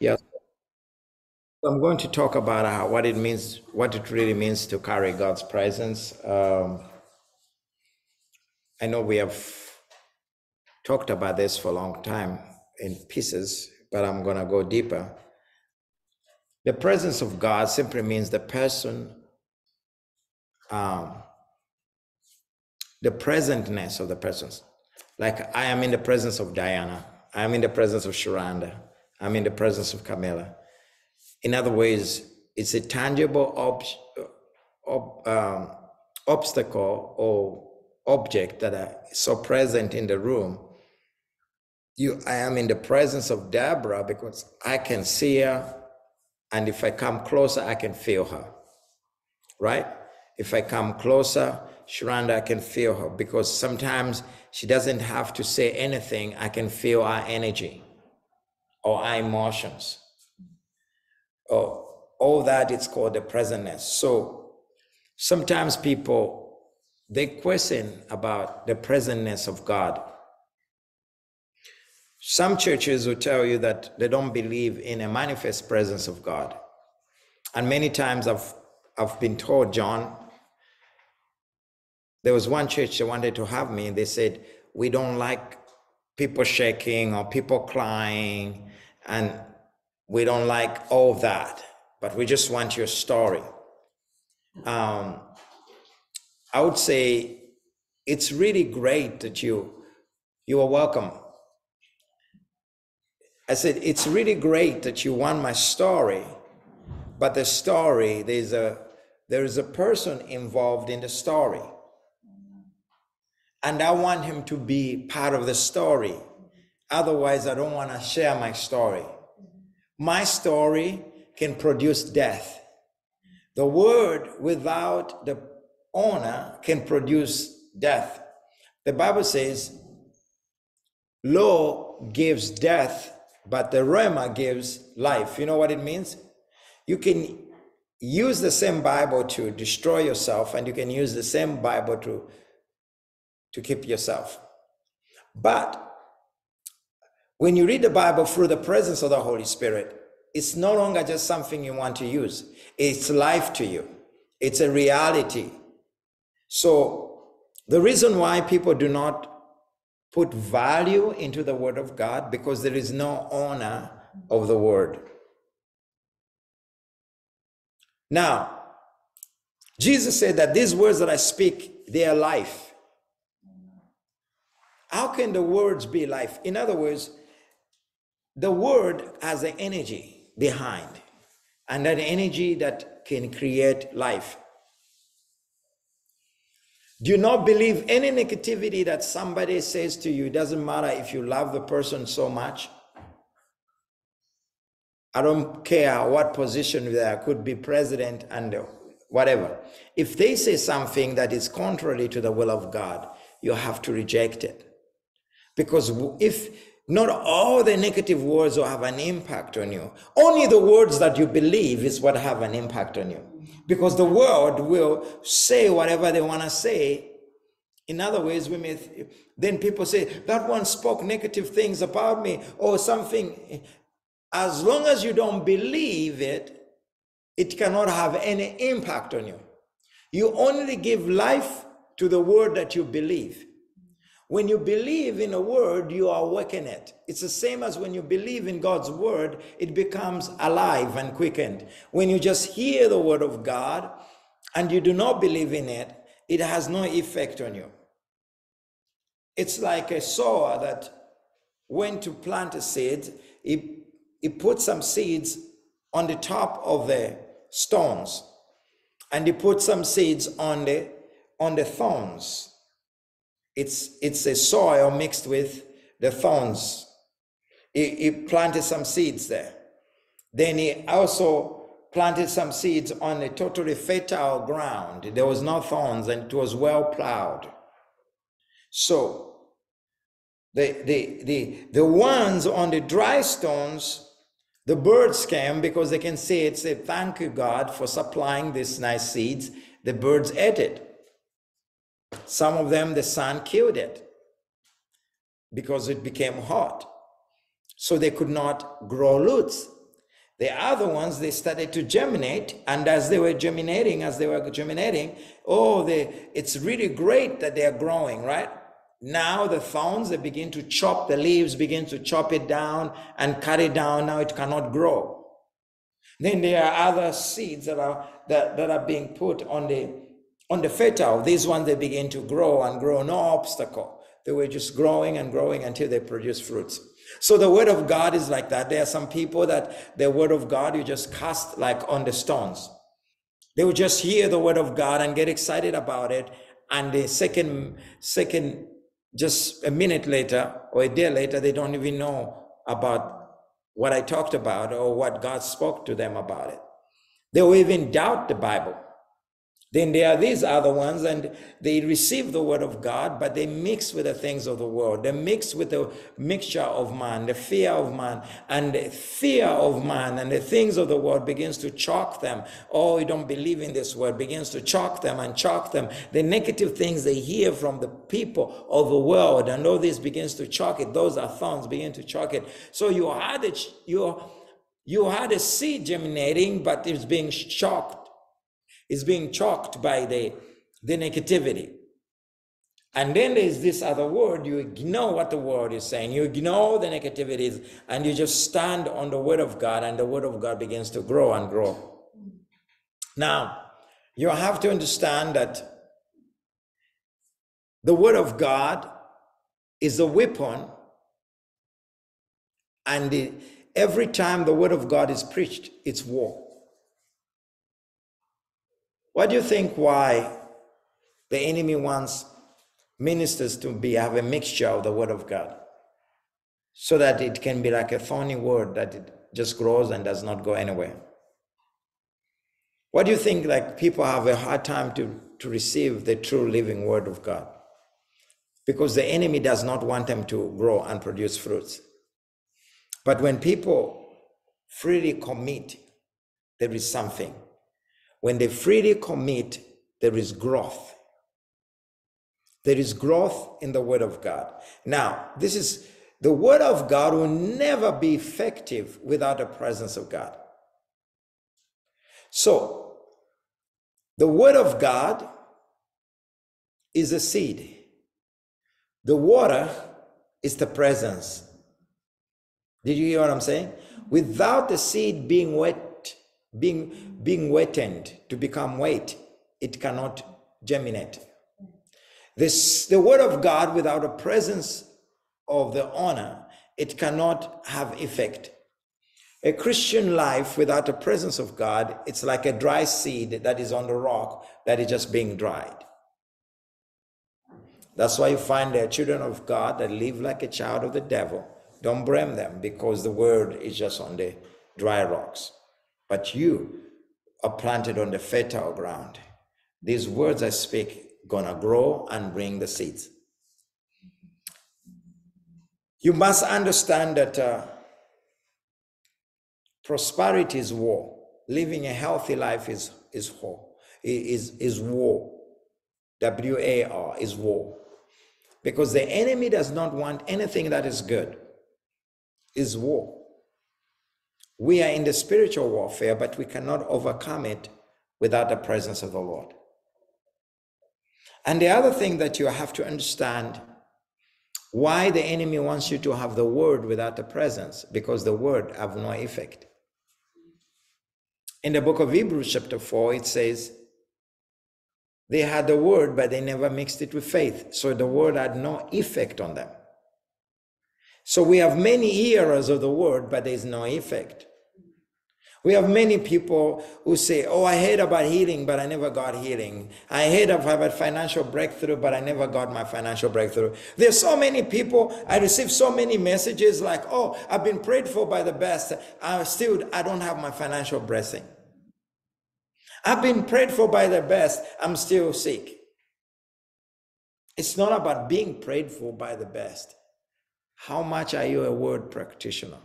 Yes. I'm going to talk about how, what it means, what it really means to carry God's presence. Um, I know we have talked about this for a long time in pieces, but I'm going to go deeper. The presence of God simply means the person, um, the presentness of the persons. Like I am in the presence of Diana, I am in the presence of Sharonda, I'm in the presence of Camilla. In other words, it's a tangible ob- ob- um, obstacle or object that are so present in the room. You, I am in the presence of Deborah because I can see her, and if I come closer, I can feel her. Right? If I come closer, Sharonda, I can feel her because sometimes she doesn't have to say anything. I can feel our energy or our emotions. Oh, all that it's called the presentness. So sometimes people they question about the presentness of God. Some churches will tell you that they don't believe in a manifest presence of God. And many times I've I've been told, John, there was one church that wanted to have me, and they said, We don't like people shaking or people crying, and we don't like all that, but we just want your story. Um, I would say it's really great that you you are welcome. I said it's really great that you want my story, but the story there's a there is a person involved in the story. And I want him to be part of the story. Otherwise, I don't want to share my story. My story can produce death. The word without the owner can produce death. The Bible says, law gives death, but the rhema gives life. You know what it means? You can use the same Bible to destroy yourself, and you can use the same Bible to, to keep yourself. But when you read the Bible through the presence of the Holy Spirit, it's no longer just something you want to use, it's life to you, it's a reality. So, the reason why people do not put value into the Word of God because there is no honor of the Word. Now, Jesus said that these words that I speak, they are life. How can the words be life? In other words, the word has an energy behind, and that energy that can create life. Do not believe any negativity that somebody says to you. It doesn't matter if you love the person so much. I don't care what position there could be president and whatever. If they say something that is contrary to the will of God, you have to reject it. Because if not all the negative words will have an impact on you, only the words that you believe is what have an impact on you. Because the world will say whatever they want to say. In other ways, we may then people say that one spoke negative things about me or something. As long as you don't believe it, it cannot have any impact on you. You only give life to the word that you believe. When you believe in a word, you are working it. It's the same as when you believe in God's word, it becomes alive and quickened. When you just hear the word of God and you do not believe in it, it has no effect on you. It's like a sower that went to plant a seed, he, he put some seeds on the top of the stones and he put some seeds on the on the thorns it's, it's a soil mixed with the thorns. He, he planted some seeds there. Then he also planted some seeds on a totally fertile ground. There was no thorns and it was well plowed. So the, the, the, the ones on the dry stones, the birds came because they can see it, say, thank you, God, for supplying these nice seeds. The birds ate it. Some of them, the sun killed it because it became hot. So they could not grow roots. The other ones, they started to germinate. And as they were germinating, as they were germinating, oh, they, it's really great that they are growing, right? Now the thorns, they begin to chop the leaves, begin to chop it down and cut it down. Now it cannot grow. Then there are other seeds that are that, that are being put on the on the fertile. These ones they begin to grow and grow, no obstacle. They were just growing and growing until they produce fruits. So the word of God is like that. There are some people that the word of God you just cast like on the stones. They will just hear the word of God and get excited about it. And the second, second, just a minute later or a day later, they don't even know about what I talked about or what God spoke to them about it. They will even doubt the Bible. Then there are these other ones, and they receive the word of God, but they mix with the things of the world. They mix with the mixture of man, the fear of man, and the fear of man, and the things of the world begins to choke them. Oh, you don't believe in this word, begins to choke them and choke them. The negative things they hear from the people of the world, and all this begins to choke it. Those are thorns begin to choke it. So you had it, you you had a seed germinating, but it's being shocked is being choked by the, the negativity. And then there's this other word, you ignore what the word is saying, you ignore the negativities, and you just stand on the word of God, and the word of God begins to grow and grow. Now, you have to understand that the word of God is a weapon, and every time the word of God is preached, it's war. What do you think why the enemy wants ministers to be have a mixture of the word of God? So that it can be like a thorny word that it just grows and does not go anywhere. What do you think like people have a hard time to, to receive the true living word of God? Because the enemy does not want them to grow and produce fruits. But when people freely commit, there is something. When they freely commit, there is growth. There is growth in the Word of God. Now, this is the Word of God will never be effective without the presence of God. So, the Word of God is a seed, the water is the presence. Did you hear what I'm saying? Without the seed being wet being being wetted to become wet it cannot germinate. This the word of god without a presence of the honor it cannot have effect. A christian life without the presence of god it's like a dry seed that is on the rock that is just being dried. That's why you find there children of god that live like a child of the devil. Don't blame them because the word is just on the dry rocks but you are planted on the fertile ground. These words I speak gonna grow and bring the seeds. You must understand that uh, prosperity is war. Living a healthy life is is war. Is is war. W A R is war. Because the enemy does not want anything that is good. Is war. We are in the spiritual warfare, but we cannot overcome it without the presence of the Lord. And the other thing that you have to understand why the enemy wants you to have the word without the presence, because the word have no effect. In the book of Hebrews, chapter 4, it says, they had the word, but they never mixed it with faith. So the word had no effect on them. So we have many hearers of the word, but there's no effect. We have many people who say, Oh, I heard about healing, but I never got healing. I heard about financial breakthrough, but I never got my financial breakthrough. There's so many people, I receive so many messages like, Oh, I've been prayed for by the best. I still, I don't have my financial blessing. I've been prayed for by the best. I'm still sick. It's not about being prayed for by the best. How much are you a word practitioner?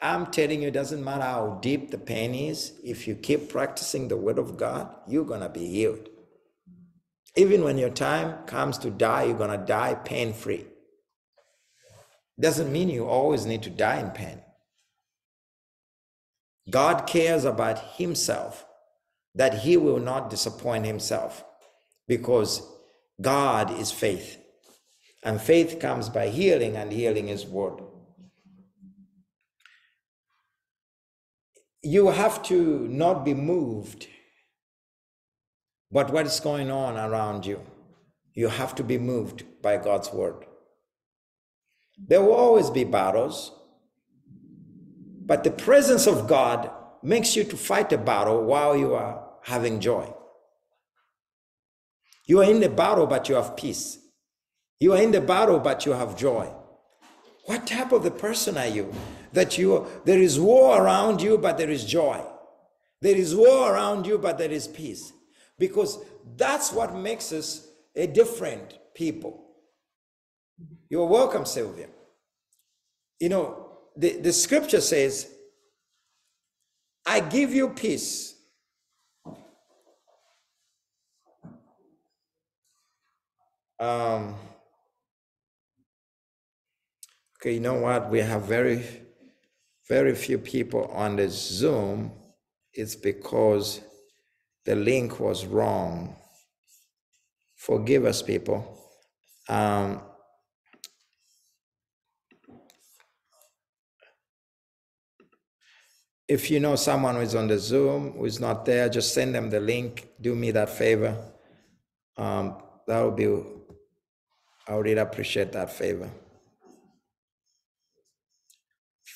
I'm telling you, it doesn't matter how deep the pain is, if you keep practicing the word of God, you're going to be healed. Even when your time comes to die, you're going to die pain free. Doesn't mean you always need to die in pain. God cares about himself, that he will not disappoint himself because God is faith. And faith comes by healing, and healing is word. You have to not be moved but what is going on around you. You have to be moved by God's word. There will always be battles, but the presence of God makes you to fight a battle while you are having joy. You are in the battle, but you have peace. You are in the battle, but you have joy. What type of the person are you? That you there is war around you, but there is joy. There is war around you, but there is peace. Because that's what makes us a different people. You're welcome, Sylvia. You know, the, the scripture says, I give you peace. Um, okay, you know what? We have very, very few people on the Zoom. It's because the link was wrong. Forgive us, people. Um, if you know someone who is on the Zoom who is not there, just send them the link. Do me that favor. Um, that would be, I would really appreciate that favor.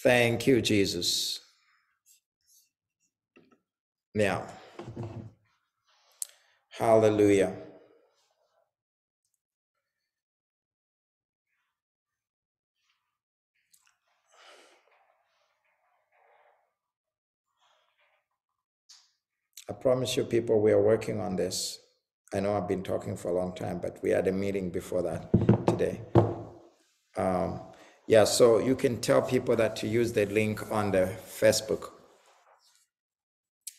Thank you, Jesus. Now, hallelujah. I promise you, people, we are working on this. I know I've been talking for a long time, but we had a meeting before that today. Um, yeah, so you can tell people that to use the link on the Facebook.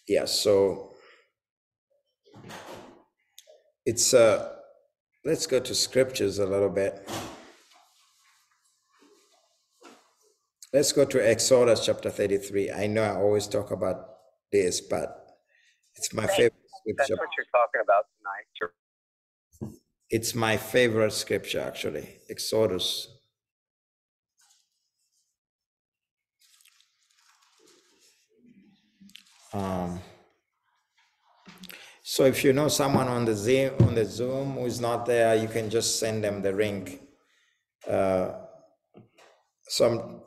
Yeah, so it's uh let's go to scriptures a little bit. Let's go to Exodus chapter 33. I know I always talk about this, but it's my favorite scripture. That's what you're talking about tonight. It's my favorite scripture, actually. Exodus. Um, so if you know someone on the Zoom, on the Zoom who is not there, you can just send them the link. Uh, so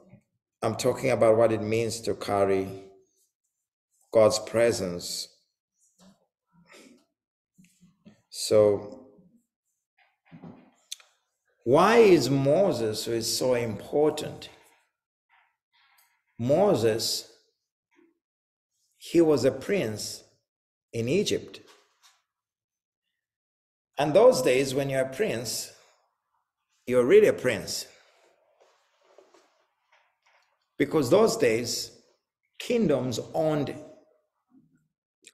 I'm, I'm talking about what it means to carry God's presence So, why is Moses who is so important? Moses, he was a prince in Egypt. And those days, when you're a prince, you're really a prince. Because those days, kingdoms owned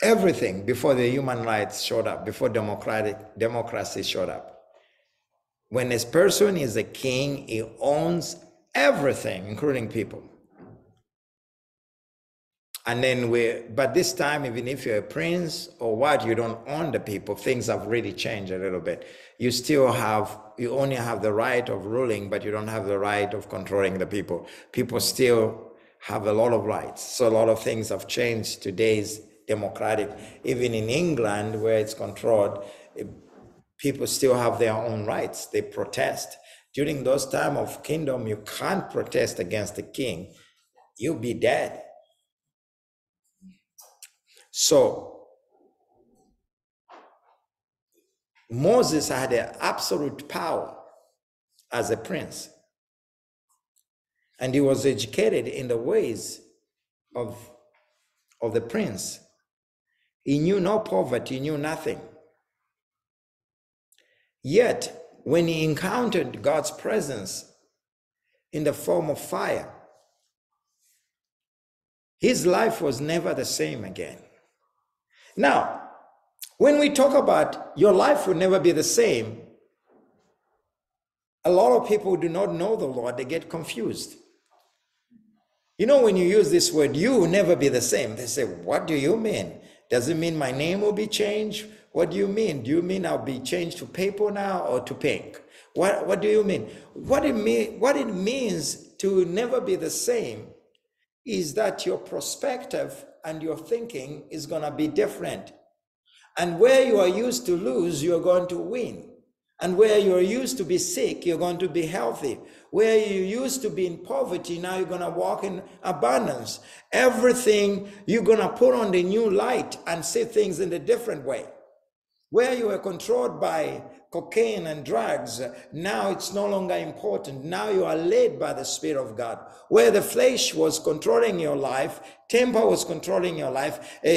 everything before the human rights showed up, before democratic democracy showed up. When this person is a king, he owns everything, including people. And then we, but this time, even if you're a prince or what, you don't own the people. Things have really changed a little bit. You still have, you only have the right of ruling, but you don't have the right of controlling the people. People still have a lot of rights. So a lot of things have changed. Today's democratic. Even in England, where it's controlled, eh, people still have their own rights. They protest. During those time of kingdom, you can't protest against the king. You'll be dead. So Moses had absolute power as a prince. And he was educated in the ways of, of the prince. He knew no poverty, he knew nothing. Yet, when he encountered God's presence in the form of fire, his life was never the same again. Now, when we talk about your life will never be the same, a lot of people do not know the Lord, they get confused. You know, when you use this word, you will never be the same. They say, What do you mean? Does it mean my name will be changed? What do you mean? Do you mean I'll be changed to paper now or to pink? What, what do you mean? What it, mean? what it means to never be the same is that your perspective and your thinking is going to be different. And where you are used to lose, you're going to win. And where you're used to be sick, you're going to be healthy. Where you used to be in poverty, now you're going to walk in abundance. Everything you're going to put on the new light and see things in a different way. Where you were controlled by cocaine and drugs, now it's no longer important. Now you are led by the Spirit of God. Where the flesh was controlling your life, temper was controlling your life, uh,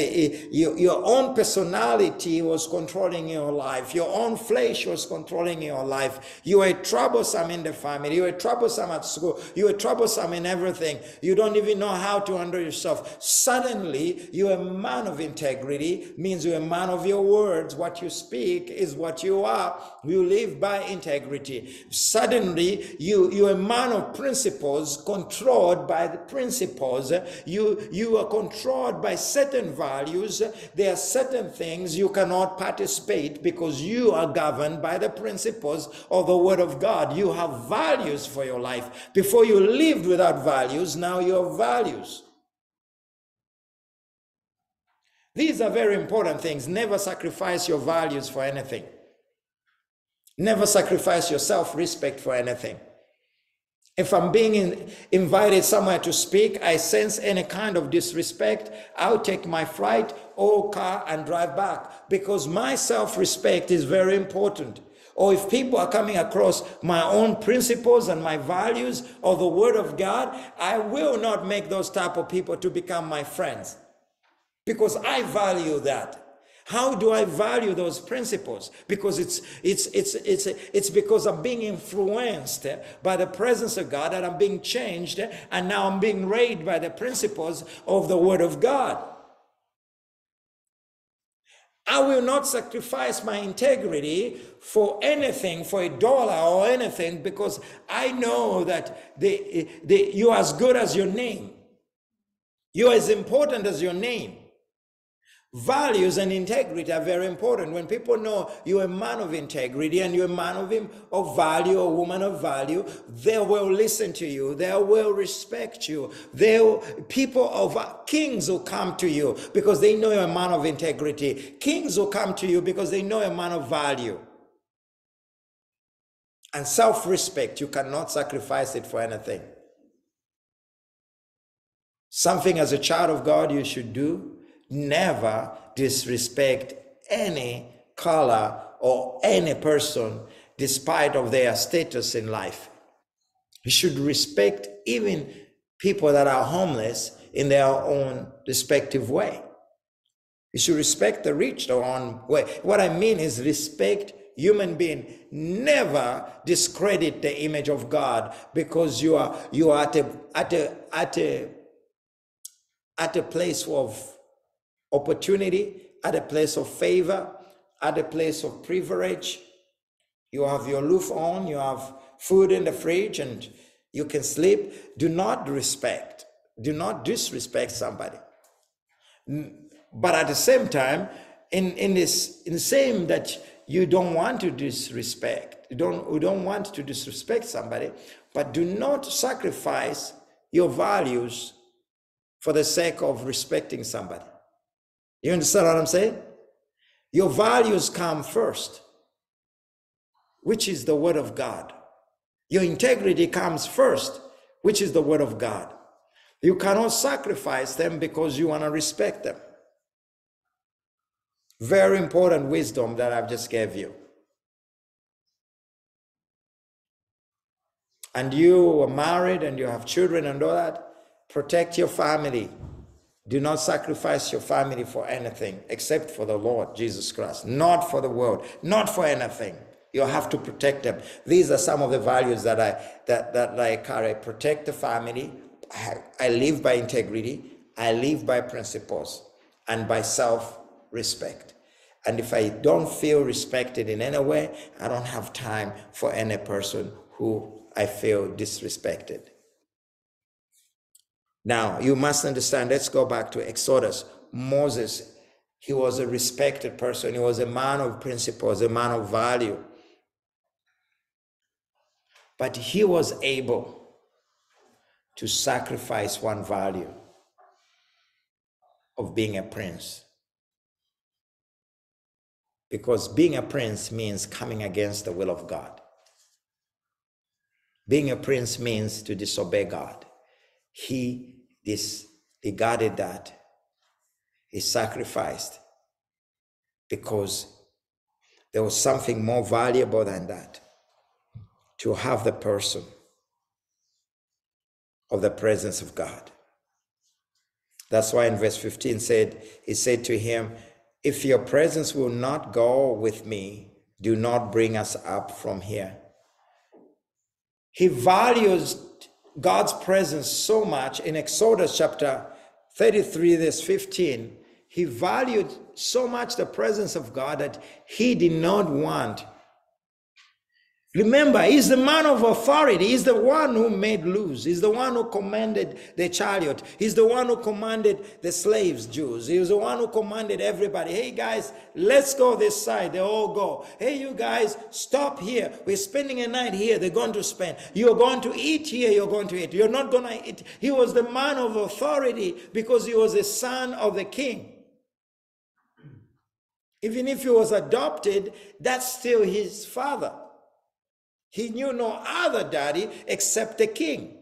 your, your own personality was controlling your life, your own flesh was controlling your life. You were troublesome in the family, you were troublesome at school, you were troublesome in everything. You don't even know how to handle yourself. Suddenly, you're a man of integrity, means you're a man of your words. What you speak is what you are you live by integrity. Suddenly, you, you're a man of principles, controlled by the principles. You, you are controlled by certain values. There are certain things you cannot participate because you are governed by the principles of the Word of God. You have values for your life. Before you lived without values, now you have values. These are very important things. Never sacrifice your values for anything. Never sacrifice your self respect for anything. If I'm being in, invited somewhere to speak, I sense any kind of disrespect, I'll take my flight or car and drive back because my self respect is very important. Or if people are coming across my own principles and my values or the word of God, I will not make those type of people to become my friends because I value that. How do I value those principles? Because it's it's it's it's it's because I'm being influenced by the presence of God and I'm being changed and now I'm being raised by the principles of the word of God. I will not sacrifice my integrity for anything, for a dollar or anything, because I know that the, the, you're as good as your name. You're as important as your name. Values and integrity are very important. When people know you're a man of integrity and you're a man of, him, of value, a woman of value, they will listen to you. They will respect you. They will, people of uh, kings will come to you because they know you're a man of integrity. Kings will come to you because they know you're a man of value. And self-respect, you cannot sacrifice it for anything. Something as a child of God you should do never disrespect any color or any person despite of their status in life. You should respect even people that are homeless in their own respective way. You should respect the rich their own way. What I mean is respect human being. Never discredit the image of God because you are you are at a at a at a at a place of opportunity, at a place of favor, at a place of privilege. You have your roof on, you have food in the fridge, and you can sleep. Do not respect, do not disrespect somebody. But at the same time, in, in this in the same that you don't want to disrespect, you don't, you don't want to disrespect somebody, but do not sacrifice your values for the sake of respecting somebody. You understand what I'm saying? Your values come first, which is the word of God. Your integrity comes first, which is the word of God. You cannot sacrifice them because you want to respect them. Very important wisdom that I've just gave you. And you are married and you have children and all that, protect your family. Do not sacrifice your family for anything except for the Lord Jesus Christ, not for the world, not for anything. You have to protect them. These are some of the values that I that that I carry. Protect the family. I, I live by integrity. I live by principles and by self-respect. And if I don't feel respected in any way, I don't have time for any person who I feel disrespected. Now, you must understand, let's go back to Exodus. Moses, he was a respected person, he was a man of principles, a man of value. But he was able to sacrifice one value of being a prince. Because being a prince means coming against the will of God. Being a prince means to disobey God. He disregarded that. He sacrificed because there was something more valuable than that to have the person of the presence of God. That's why in verse 15 said, He said to him, If your presence will not go with me, do not bring us up from here. He values God's presence so much in Exodus chapter 33, verse 15. He valued so much the presence of God that he did not want Remember, he's the man of authority. He's the one who made loose. He's the one who commanded the chariot. He's the one who commanded the slaves, Jews. He was the one who commanded everybody. Hey, guys, let's go this side. They all go. Hey, you guys, stop here. We're spending a night here. They're going to spend. You're going to eat here. You're going to eat. You're not going to eat. He was the man of authority because he was the son of the king. Even if he was adopted, that's still his father. He knew no other daddy except the king.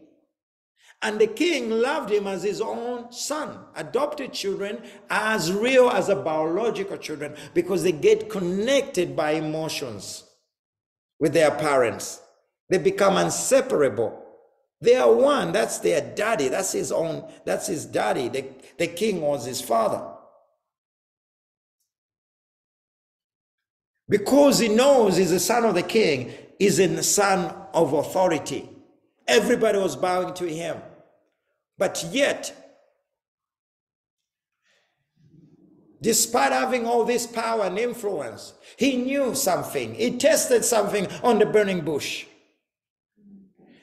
And the king loved him as his own son. Adopted children as real as a biological children because they get connected by emotions with their parents. They become inseparable. They are one. That's their daddy. That's his own, that's his daddy. The, the king was his father. Because he knows he's the son of the king, is a son of authority. Everybody was bowing to him. But yet, despite having all this power and influence, he knew something. He tested something on the burning bush.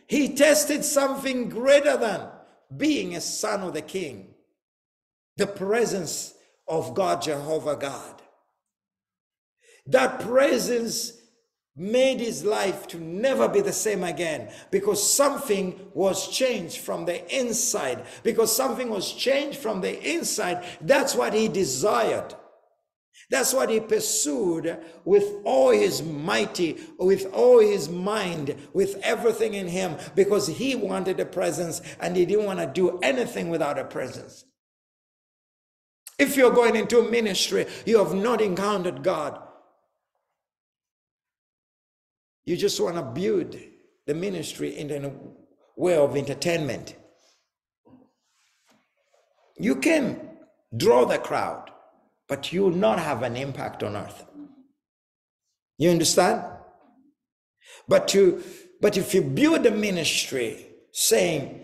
He tested something greater than being a son of the king, the presence of God, Jehovah God. That presence made his life to never be the same again because something was changed from the inside. Because something was changed from the inside, that's what he desired. That's what he pursued with all his mighty, with all his mind, with everything in him, because he wanted a presence and he didn't want to do anything without a presence. If you're going into ministry, you have not encountered God. You just want to build the ministry in a way of entertainment. You can draw the crowd, but you will not have an impact on earth. You understand? But to but if you build a ministry saying,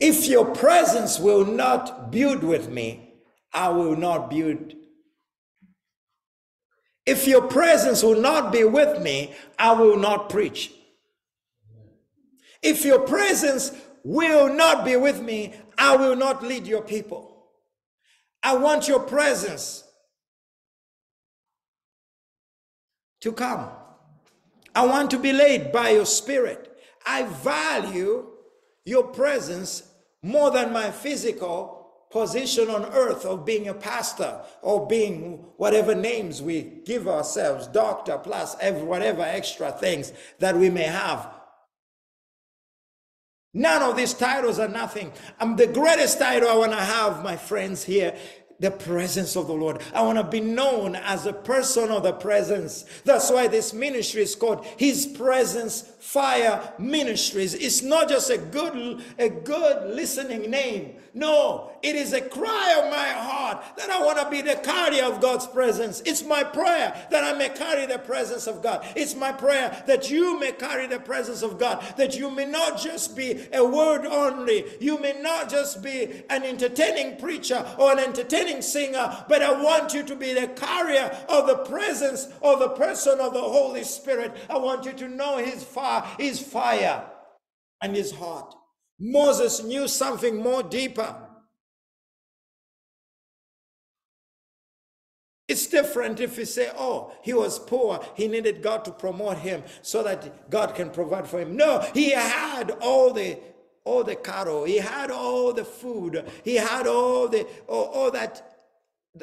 if your presence will not build with me, I will not build if your presence will not be with me, I will not preach. If your presence will not be with me, I will not lead your people. I want your presence to come. I want to be led by your spirit. I value your presence more than my physical position on earth of being a pastor or being whatever names we give ourselves, doctor plus whatever extra things that we may have. None of these titles are nothing. I'm the greatest title I want to have, my friends, here the presence of the Lord. I want to be known as a person of the presence. That's why this ministry is called His Presence Fire Ministries. It's not just a good, a good listening name. No, it is a cry of my heart that I want to be the carrier of God's presence. It's my prayer that I may carry the presence of God. It's my prayer that you may carry the presence of God, that you may not just be a word only, you may not just be an entertaining preacher or an entertaining singer, but I want you to be the carrier of the presence of the person of the Holy Spirit. I want you to know His fire, His fire, and His heart Moses knew something more deeper. It's different if you say, oh, he was poor. He needed God to promote him so that God can provide for him. No, he had all the all the cattle. He had all the food. He had all the all, all that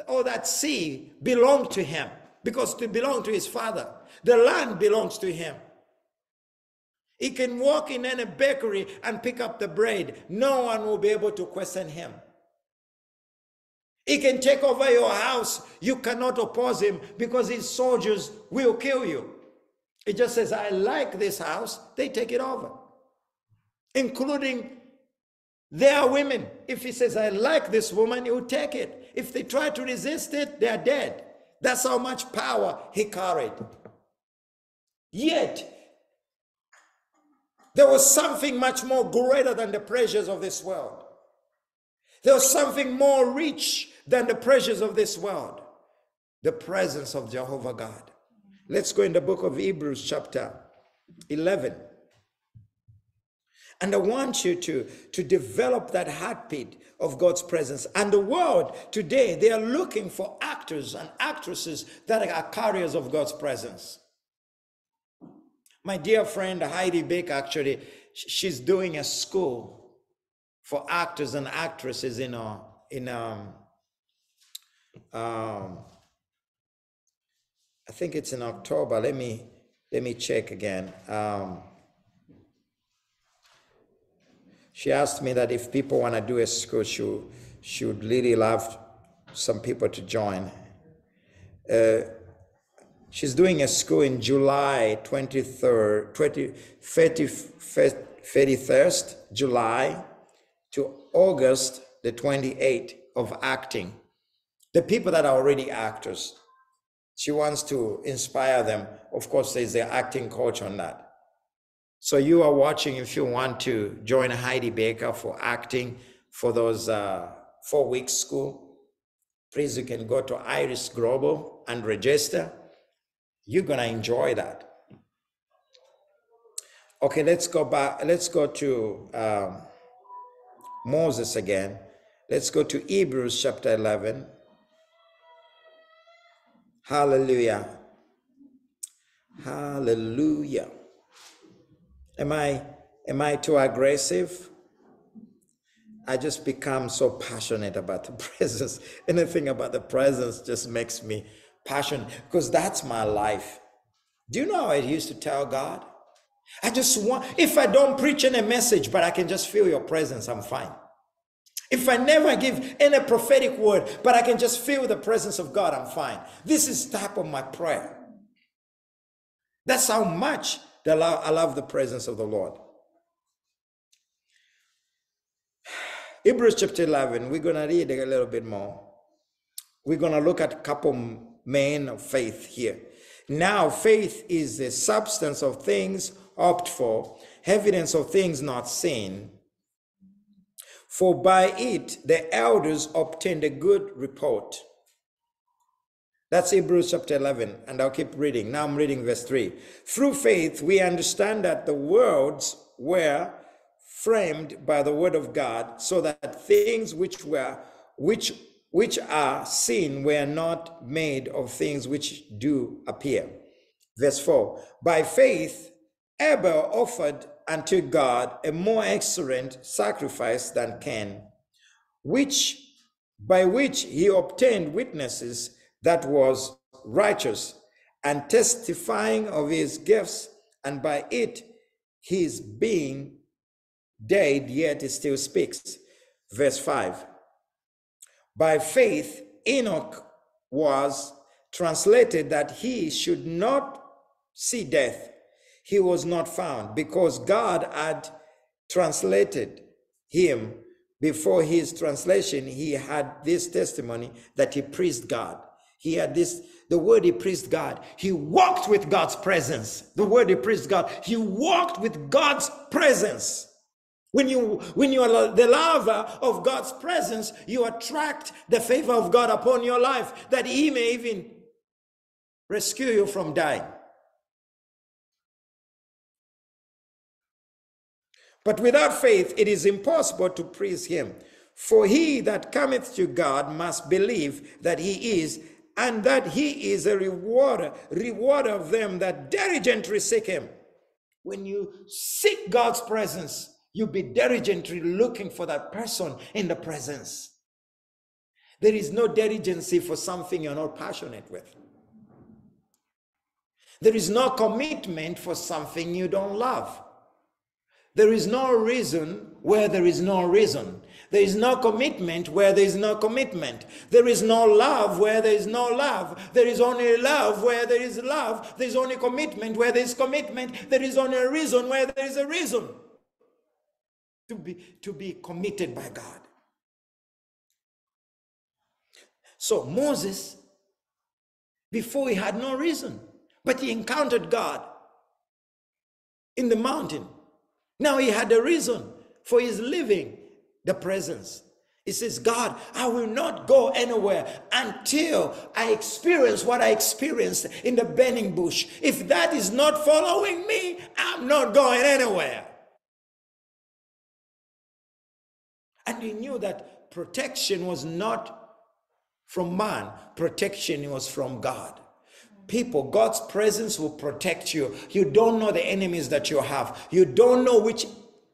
all that sea belonged to him because it belonged to his father. The land belongs to him. He can walk in any bakery and pick up the bread. No one will be able to question him. He can take over your house. You cannot oppose him because his soldiers will kill you. It just says, I like this house. They take it over, including their women. If he says, I like this woman, he will take it. If they try to resist it, they are dead. That's how much power he carried. Yet, there was something much more greater than the pleasures of this world. There was something more rich than the pleasures of this world the presence of Jehovah God. Let's go in the book of Hebrews, chapter 11. And I want you to, to develop that heartbeat of God's presence. And the world today, they are looking for actors and actresses that are carriers of God's presence. My dear friend Heidi Baker, actually, she's doing a school for actors and actresses in, a, in um, um, I think it's in October. Let me let me check again. Um, she asked me that if people want to do a school, she, she would really love some people to join. Uh, she's doing a school in July 23rd, 20, 30, 31st July to August the 28th of acting the people that are already actors. She wants to inspire them. Of course, there's the acting coach on that. So you are watching if you want to join Heidi Baker for acting for those uh, four weeks school. Please, you can go to Iris Global and register. You're gonna enjoy that. Okay, let's go back. Let's go to um, Moses again. Let's go to Hebrews chapter 11. Hallelujah. Hallelujah. Am I am I too aggressive? I just become so passionate about the presence. Anything about the presence just makes me passionate because that's my life. Do you know how I used to tell God? I just want, if I don't preach any message, but I can just feel your presence, I'm fine. If I never give any prophetic word, but I can just feel the presence of God, I'm fine. This is type of my prayer. That's how much I love the presence of the Lord. Hebrews chapter 11, we're going to read a little bit more. We're going to look at a couple men of faith here. Now, faith is the substance of things hoped for, evidence of things not seen. For by it the elders obtained a good report. That's Hebrews chapter 11, and I'll keep reading. Now I'm reading verse 3. Through faith, we understand that the worlds were framed by the word of God, so that things which were which which are seen were not made of things which do appear. Verse 4. By faith, Abel offered unto God a more excellent sacrifice than Cain, which by which he obtained witnesses that was righteous, and testifying of his gifts, and by it his being dead, yet still speaks. Verse 5 By faith, Enoch was translated that he should not see death he was not found because God had translated him. Before his translation, he had this testimony that he praised God. He had this, the word he praised God. He walked with God's presence. The word he praised God. He walked with God's presence. When you when you are the lover of God's presence, you attract the favor of God upon your life that He may even rescue you from dying. But without faith, it is impossible to please him. For he that cometh to God must believe that he is, and that he is a rewarder, rewarder of them that diligently seek him. When you seek God's presence, you be diligently looking for that person in the presence. There is no diligency for something you're not passionate with. There is no commitment for something you don't love. There is no reason where there is no reason. There is no commitment where there is no commitment. There is no love where there is no love. There is only love where there is love. There is only commitment where there is commitment. There is only a reason where there is a reason to be, to be committed by God. So Moses, before he had no reason, but he encountered God in the mountain. Now he had a reason for his living the presence. He says, God, I will not go anywhere until I experience what I experienced in the burning bush. If that is not following me, I'm not going anywhere. And he knew that protection was not from man, protection was from God. People, God's presence will protect you. You don't know the enemies that you have, you don't know which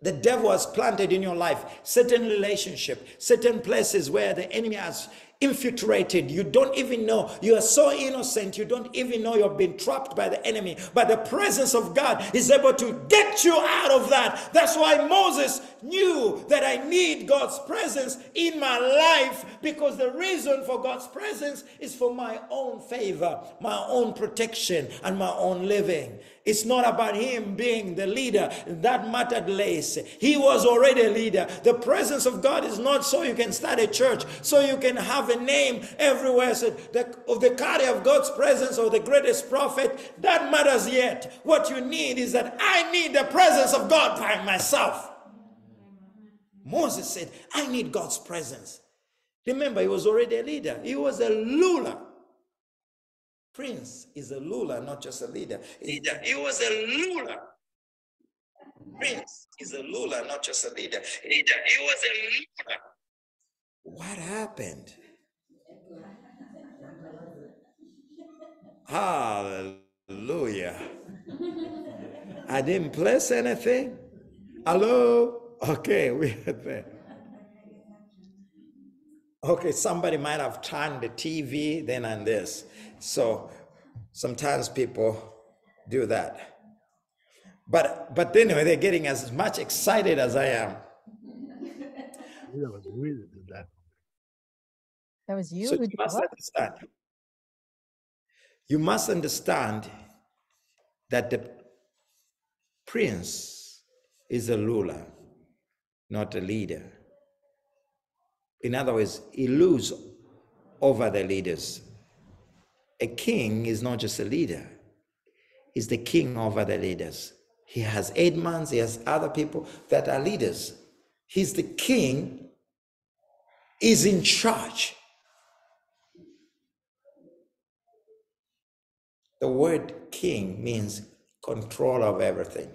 the devil has planted in your life certain relationship certain places where the enemy has infiltrated. You don't even know. You are so innocent you don't even know you've been trapped by the enemy. But the presence of god is able to get you out of that. That's why moses knew that i need god's presence in my life because the reason for god's presence is for my own favor my own protection and my own living it's not about him being the leader. That mattered less. He was already a leader. The presence of God is not so you can start a church, so you can have a name everywhere. So the, of the carrier of God's presence or the greatest prophet, that matters yet. What you need is that I need the presence of God by myself. Moses said, I need God's presence. Remember, he was already a leader, he was a ruler. Prince is a ruler, not just a leader. Leader. He was a ruler. Prince is a ruler, not just a leader. Leader. He was a ruler. What happened? Hallelujah. I didn't place anything. Hello? Okay, we are there. Okay, somebody might have turned the TV then and this. So sometimes people do that. But but anyway, they're getting as much excited as I am. That was you So who you must what? understand. You must understand that the prince is a ruler, not a leader. In other words, he rules over the leaders a king is not just a leader, he's the king over the leaders. He has Edmonds, he has other people that are leaders. He's the king, is in charge. The word king means control of everything.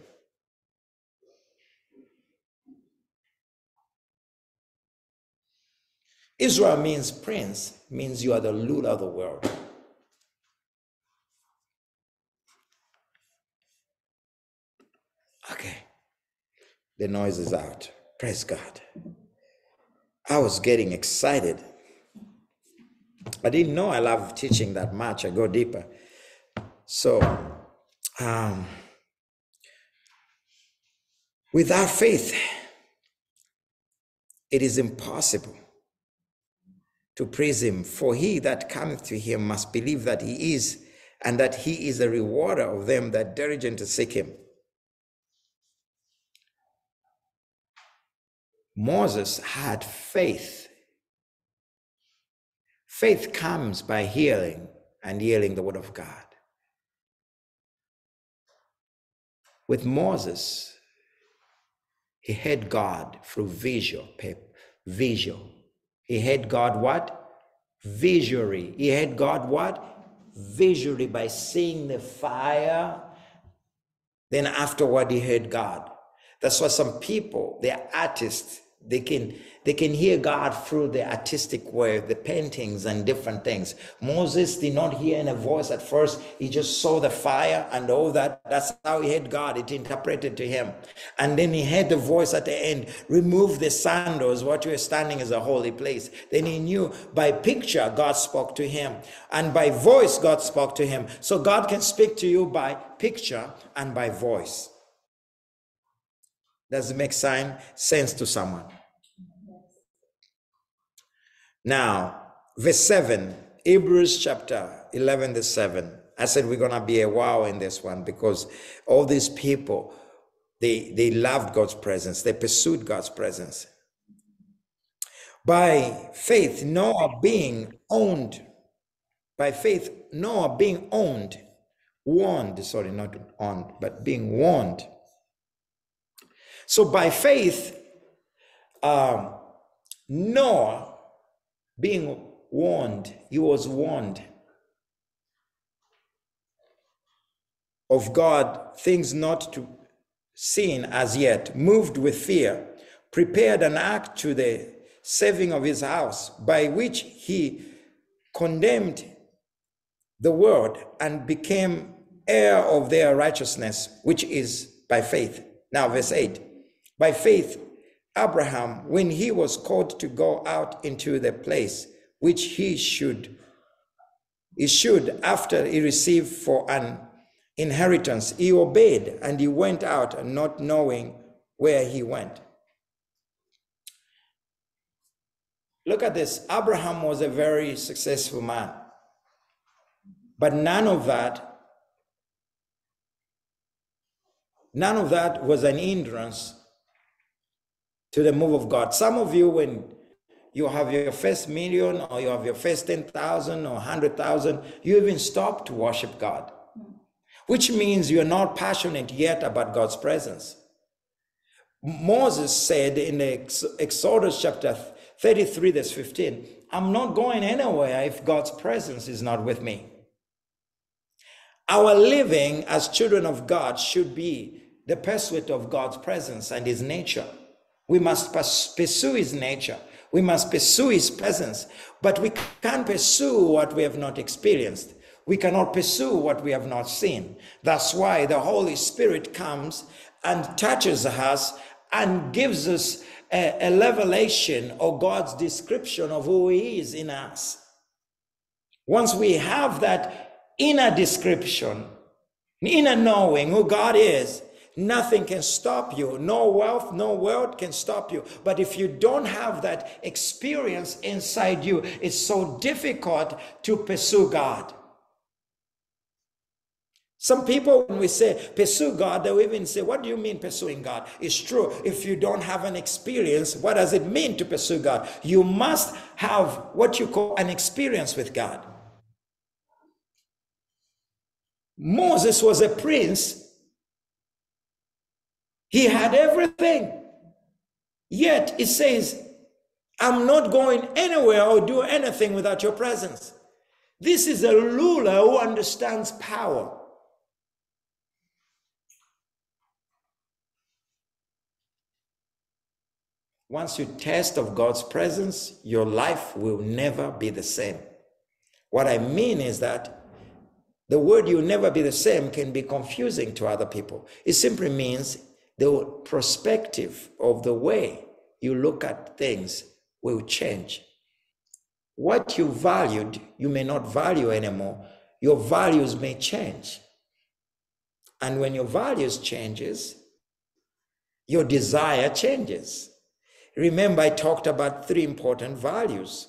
Israel means prince, means you are the ruler of the world. Okay. The noise is out. Praise God. I was getting excited. I didn't know I love teaching that much. I go deeper. So, um, without faith, it is impossible to praise him. For he that cometh to him must believe that he is, and that he is a rewarder of them that diligently seek him. Moses had faith. Faith comes by hearing and hearing the word of God. With Moses, he heard God through visual, visual. He had God what? Visually. He had God what? Visually by seeing the fire. Then afterward, he heard God. That's why some people, they're artists, they can they can hear God through the artistic work, the paintings and different things. Moses did not hear any voice at first. He just saw the fire and all that. That's how he heard God. It interpreted to him. And then he heard the voice at the end, remove the sandals. What you are standing is a holy place. Then he knew by picture, God spoke to him. And by voice, God spoke to him. So God can speak to you by picture and by voice. Does it make sense to someone? Now, verse 7, Hebrews chapter 11, the 7. I said we're going to be a wow in this one because all these people, they, they loved God's presence, they pursued God's presence. By faith, Noah being owned, by faith, Noah being owned, warned, sorry, not owned, but being warned. So by faith, um, Noah being warned, he was warned of God, things not to seen as yet, moved with fear, prepared an ark to the saving of his house, by which he condemned the world and became heir of their righteousness, which is by faith. Now, verse 8 By faith, Abraham, when he was called to go out into the place which he should, he should, after he received for an inheritance, he obeyed and he went out not knowing where he went. Look at this. Abraham was a very successful man. But none of that, none of that was an hindrance to the move of God. Some of you, when you have your first million or you have your first 10,000 or 100,000, you even stop to worship God, which means you're not passionate yet about God's presence. Moses said in Exodus chapter 33, verse 15, I'm not going anywhere if God's presence is not with me. Our living as children of God should be the pursuit of God's presence and his nature. We must pursue his nature. We must pursue his presence. But we can't pursue what we have not experienced. We cannot pursue what we have not seen. That's why the Holy Spirit comes and touches us and gives us a, a revelation of God's description of who he is in us. Once we have that inner description, inner knowing who God is, Nothing can stop you. No wealth, no world can stop you. But if you don't have that experience inside you, it's so difficult to pursue God. Some people, when we say pursue God, they even say, What do you mean pursuing God? It's true. If you don't have an experience, what does it mean to pursue God? You must have what you call an experience with God. Moses was a prince he had everything. Yet it says, I'm not going anywhere or do anything without your presence. This is a ruler who understands power. Once you taste of God's presence, your life will never be the same. What I mean is that the word you'll never be the same can be confusing to other people. It simply means the perspective of the way you look at things will change. What you valued, you may not value anymore. Your values may change. And when your values changes, your desire changes. Remember, I talked about three important values.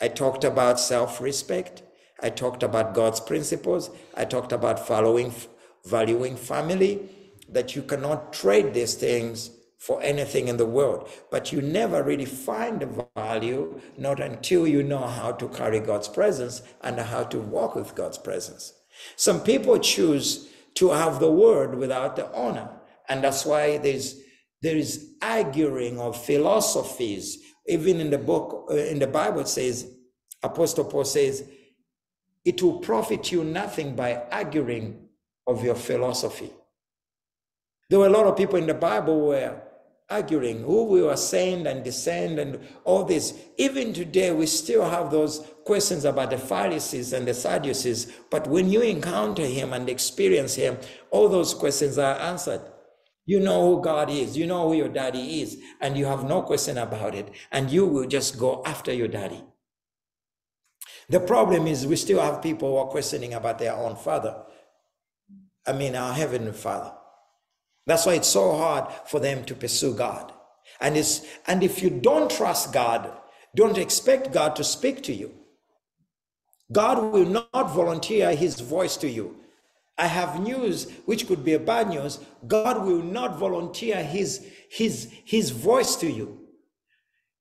I talked about self respect. I talked about God's principles. I talked about following, valuing family that you cannot trade these things for anything in the world. But you never really find the value, not until you know how to carry God's presence and how to walk with God's presence. Some people choose to have the word without the honor. And that's why there's there is arguing of philosophies. Even in the book, uh, in the Bible, it says, Apostle Paul says, it will profit you nothing by arguing of your philosophy. There were a lot of people in the Bible who were arguing who will ascend and descend and all this. Even today, we still have those questions about the Pharisees and the Sadducees. But when you encounter him and experience him, all those questions are answered. You know who God is, you know who your daddy is, and you have no question about it, and you will just go after your daddy. The problem is we still have people who are questioning about their own father. I mean, our heavenly father. That's why it's so hard for them to pursue God. And, it's, and if you don't trust God, don't expect God to speak to you. God will not volunteer his voice to you. I have news which could be a bad news. God will not volunteer his, his, his voice to you.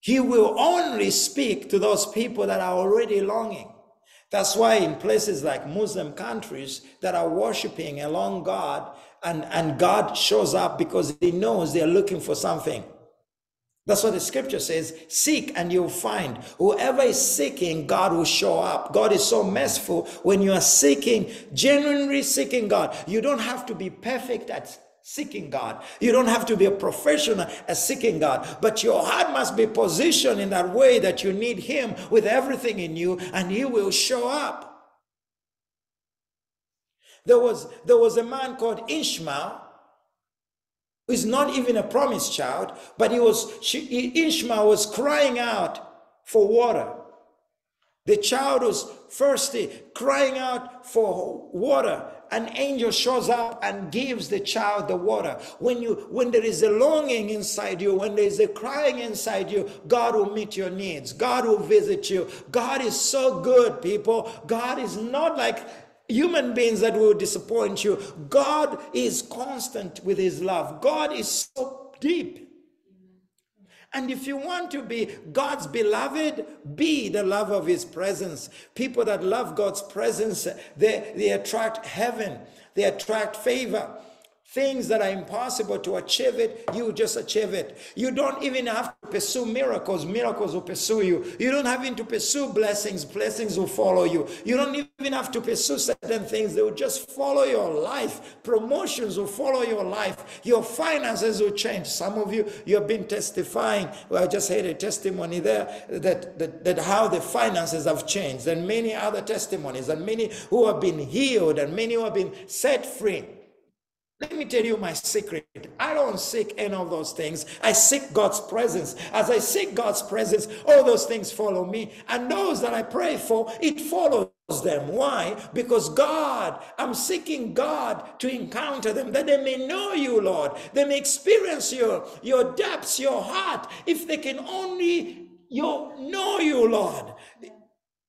He will only speak to those people that are already longing. That's why in places like Muslim countries that are worshiping along God, and, and God shows up because he knows they're looking for something. That's what the scripture says seek and you'll find. Whoever is seeking, God will show up. God is so merciful when you are seeking, genuinely seeking God. You don't have to be perfect at seeking God. You don't have to be a professional at seeking God, but your heart must be positioned in that way that you need Him with everything in you, and He will show up. There was, there was a man called Ishmael, who is not even a promised child, but he was, she, Ishmael was crying out for water. The child was thirsty, crying out for water. An angel shows up and gives the child the water. When you, when there is a longing inside you, when there is a crying inside you, God will meet your needs. God will visit you. God is so good, people. God is not like human beings that will disappoint you. God is constant with his love. God is so deep. And if you want to be God's beloved, be the love of his presence. People that love God's presence, they, they attract heaven, they attract favor. Things that are impossible to achieve it, you just achieve it. You don't even have to pursue miracles, miracles will pursue you. You don't have to pursue blessings, blessings will follow you. You don't even have to pursue certain things, they will just follow your life. Promotions will follow your life. Your finances will change. Some of you, you have been testifying. Well, I just heard a testimony there that, that, that how the finances have changed, and many other testimonies, and many who have been healed, and many who have been set free. Let me tell you my secret. I don't seek any of those things. I seek God's presence. As I seek God's presence, all those things follow me. And those that I pray for, it follows them. Why? Because God, I'm seeking God to encounter them, that they may know you, Lord. They may experience your, your depths, your heart. If they can only you know you, Lord.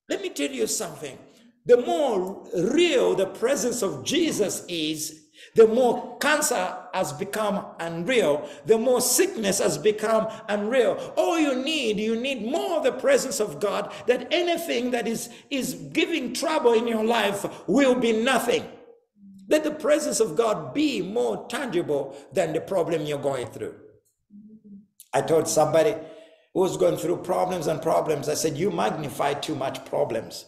Let me tell you something. The more real the presence of Jesus is, the more cancer has become unreal, the more sickness has become unreal. All you need, you need more of the presence of God, that anything that is, is giving trouble in your life will be nothing. Let the presence of God be more tangible than the problem you're going through. I told somebody who was going through problems and problems, I said, You magnify too much problems.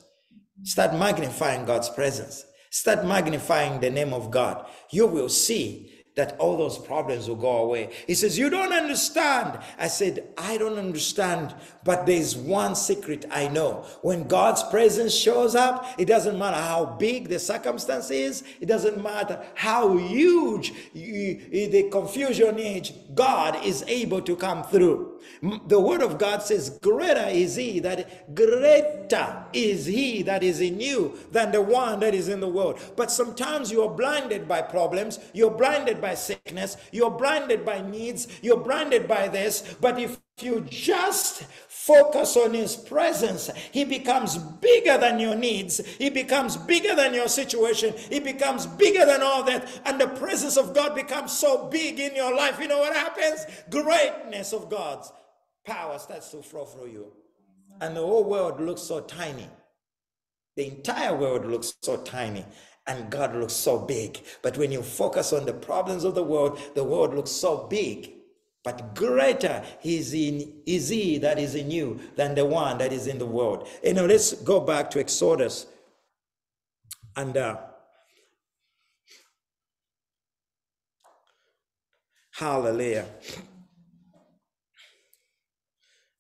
Start magnifying God's presence. Start magnifying the name of God. You will see that all those problems will go away. He says, You don't understand. I said, I don't understand, but there's one secret I know. When God's presence shows up, it doesn't matter how big the circumstance is, it doesn't matter how huge eh, the confusion is, God is able to come through. The word of God says, Greater is he that greater is he that is in you than the one that is in the world. But sometimes you are blinded by problems, you're blinded by sickness, you're blinded by needs, you're blinded by this. But if you just focus on his presence, he becomes bigger than your needs, he becomes bigger than your situation, he becomes bigger than all that, and the presence of God becomes so big in your life. You know what happens? Greatness of God's power starts to flow through you, and the whole world looks so tiny. The entire world looks so tiny and God looks so big. But when you focus on the problems of the world, the world looks so big. But greater is, in, is he that is in you than the one that is in the world. You know, let's go back to Exodus. And uh, Hallelujah.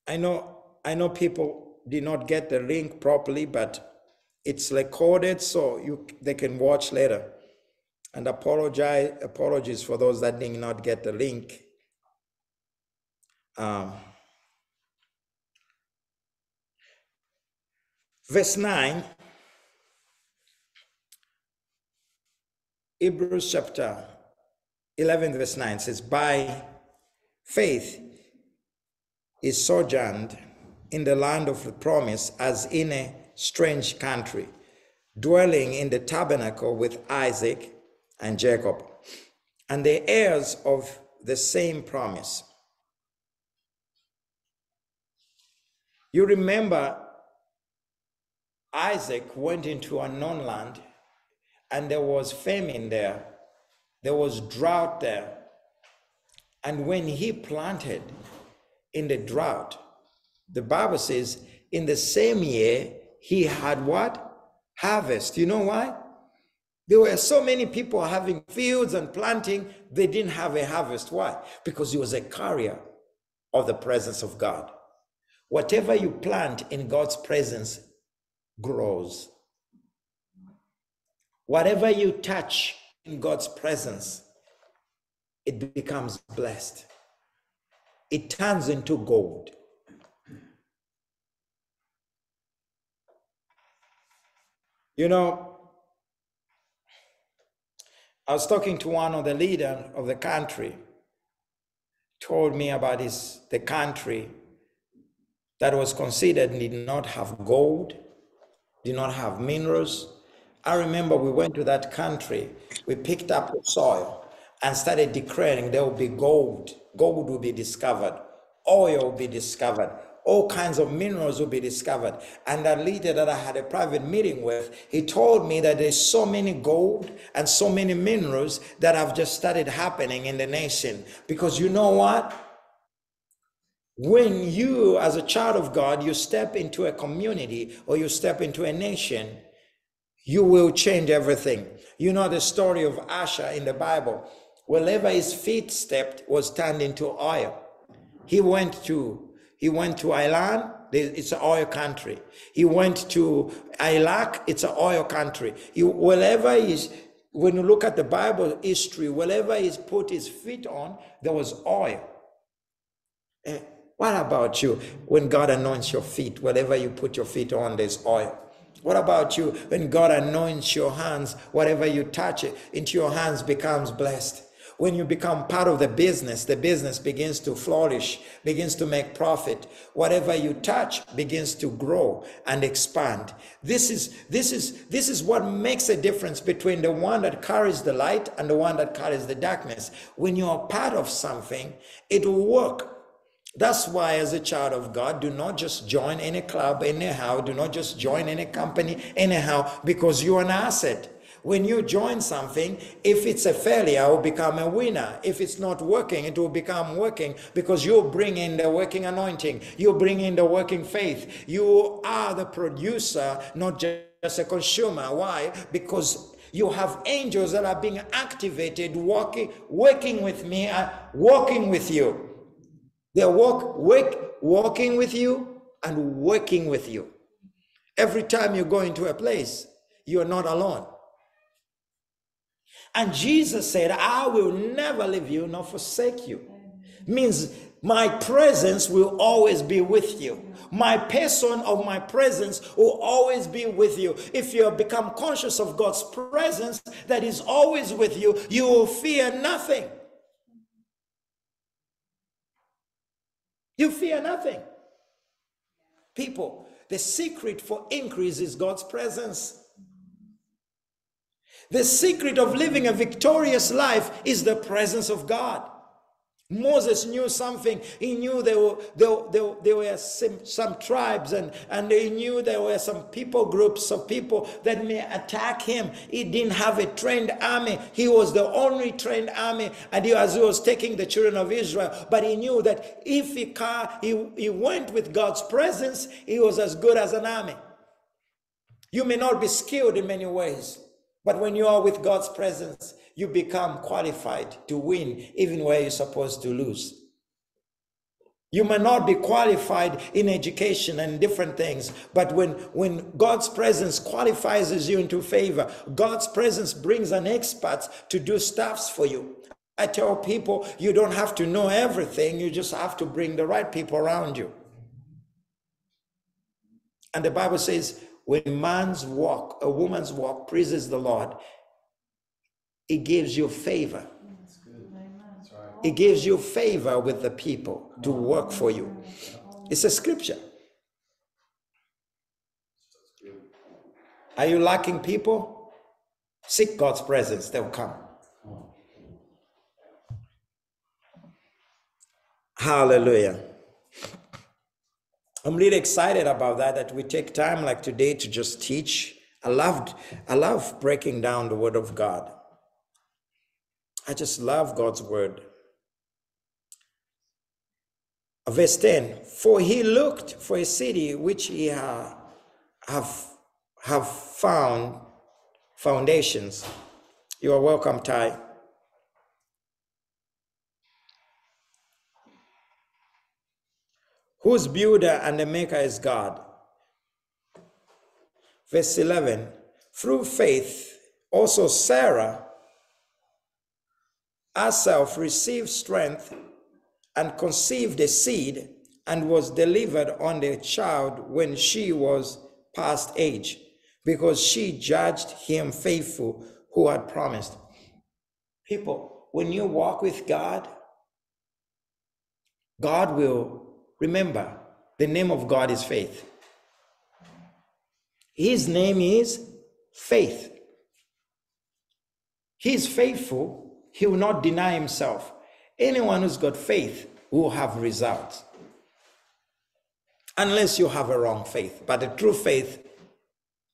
I know I know people did not get the link properly, but it's recorded so you they can watch later. And apologize apologies for those that did not get the link. Um, verse 9 Hebrews chapter 11, verse 9 says, By faith is sojourned in the land of the promise as in a strange country, dwelling in the tabernacle with Isaac and Jacob, and the heirs of the same promise. You remember Isaac went into a known land and there was famine there, there was drought there. And when he planted in the drought, the Bible says in the same year he had what? Harvest. You know why? There were so many people having fields and planting, they didn't have a harvest. Why? Because he was a carrier of the presence of God. Whatever you plant in God's presence grows. Whatever you touch in God's presence, it becomes blessed. It turns into gold. You know, I was talking to one of the leader of the country, told me about his the country that was considered did not have gold, did not have minerals, I remember we went to that country, we picked up the soil and started declaring there will be gold, gold will be discovered, oil will be discovered, all kinds of minerals will be discovered. And that leader that I had a private meeting with, he told me that there's so many gold and so many minerals that have just started happening in the nation. Because you know what? When you, as a child of God, you step into a community or you step into a nation, you will change everything. You know the story of Asher in the Bible. Wherever his feet stepped was turned into oil. He went to he went to Iran, it's an oil country. He went to Iraq, it's an oil country. He, wherever he's when you look at the Bible history, wherever he's put his feet on, there was oil. Eh, What about you? When God anoints your feet, Whatever you put your feet on, there's oil. What about you? When God anoints your hands, whatever you touch it into your hands becomes blessed. When you become part of the business, the business begins to flourish, begins to make profit. Whatever you touch begins to grow and expand. This is, this is, this is what makes a difference between the one that carries the light and the one that carries the darkness. When you are part of something, it will work that's why, as a child of God, do not just join any club anyhow. Do not just join any company anyhow because you're an asset. When you join something, if it's a failure, it will become a winner. If it's not working, it will become working because you bring in the working anointing. You bring in the working faith. You are the producer, not just a consumer. Why? Because you have angels that are being activated, working, working with me, uh, working with you. They're walk, work, walking with you and working with you. Every time you go into a place, you're not alone. And Jesus said, I will never leave you nor forsake you. Means my presence will always be with you. My person of my presence will always be with you. If you become conscious of God's presence that is always with you, you will fear nothing. You fear nothing. People, the secret for increase is God's presence. The secret of living a victorious life is the presence of God. Moses knew something. He knew there were, there, there, there were some, some, tribes and, and he knew there were some people, groups of people that may attack him. He didn't have a trained army. He was the only trained army and he, as he was taking the children of Israel. But he knew that if he, he, he went with God's presence, he was as good as an army. You may not be skilled in many ways, but when you are with God's presence, you become qualified to win even where you're supposed to lose. You may not be qualified in education and different things, but when, when God's presence qualifies you into favor, God's presence brings an expert to do stuffs for you. I tell people you don't have to know everything, you just have to bring the right people around you. And the Bible says, when man's walk, a woman's walk pleases the Lord, it gives you favor. It gives you favor with the people to work for you. It's a scripture. Are you lacking people? Seek God's presence, they'll come. Hallelujah. I'm really excited about that, that we take time like today to just teach. I loved, I love breaking down the word of God. I just love God's word. Verse 10 For he looked for a city which he ha, have, have found foundations. You are welcome, Ty. Whose builder and the maker is God. Verse 11 Through faith, also Sarah herself received strength and conceived a seed and was delivered on the child when she was past age, because she judged him faithful who had promised. People, when you walk with God, God will remember the name of God is faith. His name is faith. He is faithful, he will not deny himself. Anyone who's got faith will have results. Unless you have a wrong faith. But the true faith,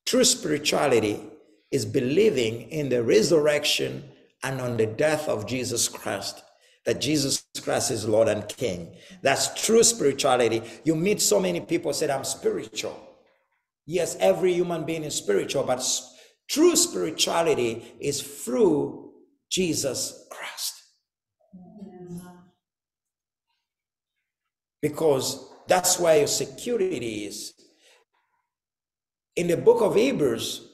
true spirituality, is believing in the resurrection and on the death of Jesus Christ. That Jesus Christ is Lord and King. That's true spirituality. You meet so many people said, I'm spiritual. Yes, every human being is spiritual, but true spirituality is through Jesus Christ. because that's where your security is. In the book of Hebrews,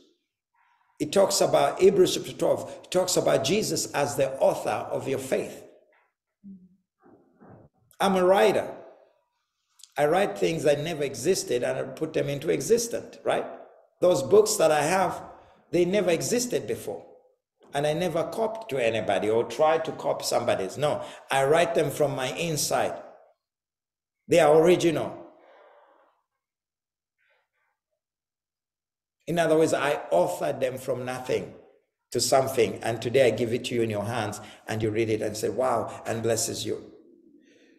it talks about Hebrews chapter 12, it talks about Jesus as the author of your faith. I'm a writer. I write things that never existed and I put them into existence, right? Those books that I have, they never existed before. And I never copied to anybody or tried to copy somebody's. No, I write them from my inside. They are original. In other words, I offered them from nothing to something, and today I give it to you in your hands, and you read it and say, Wow, and blesses you.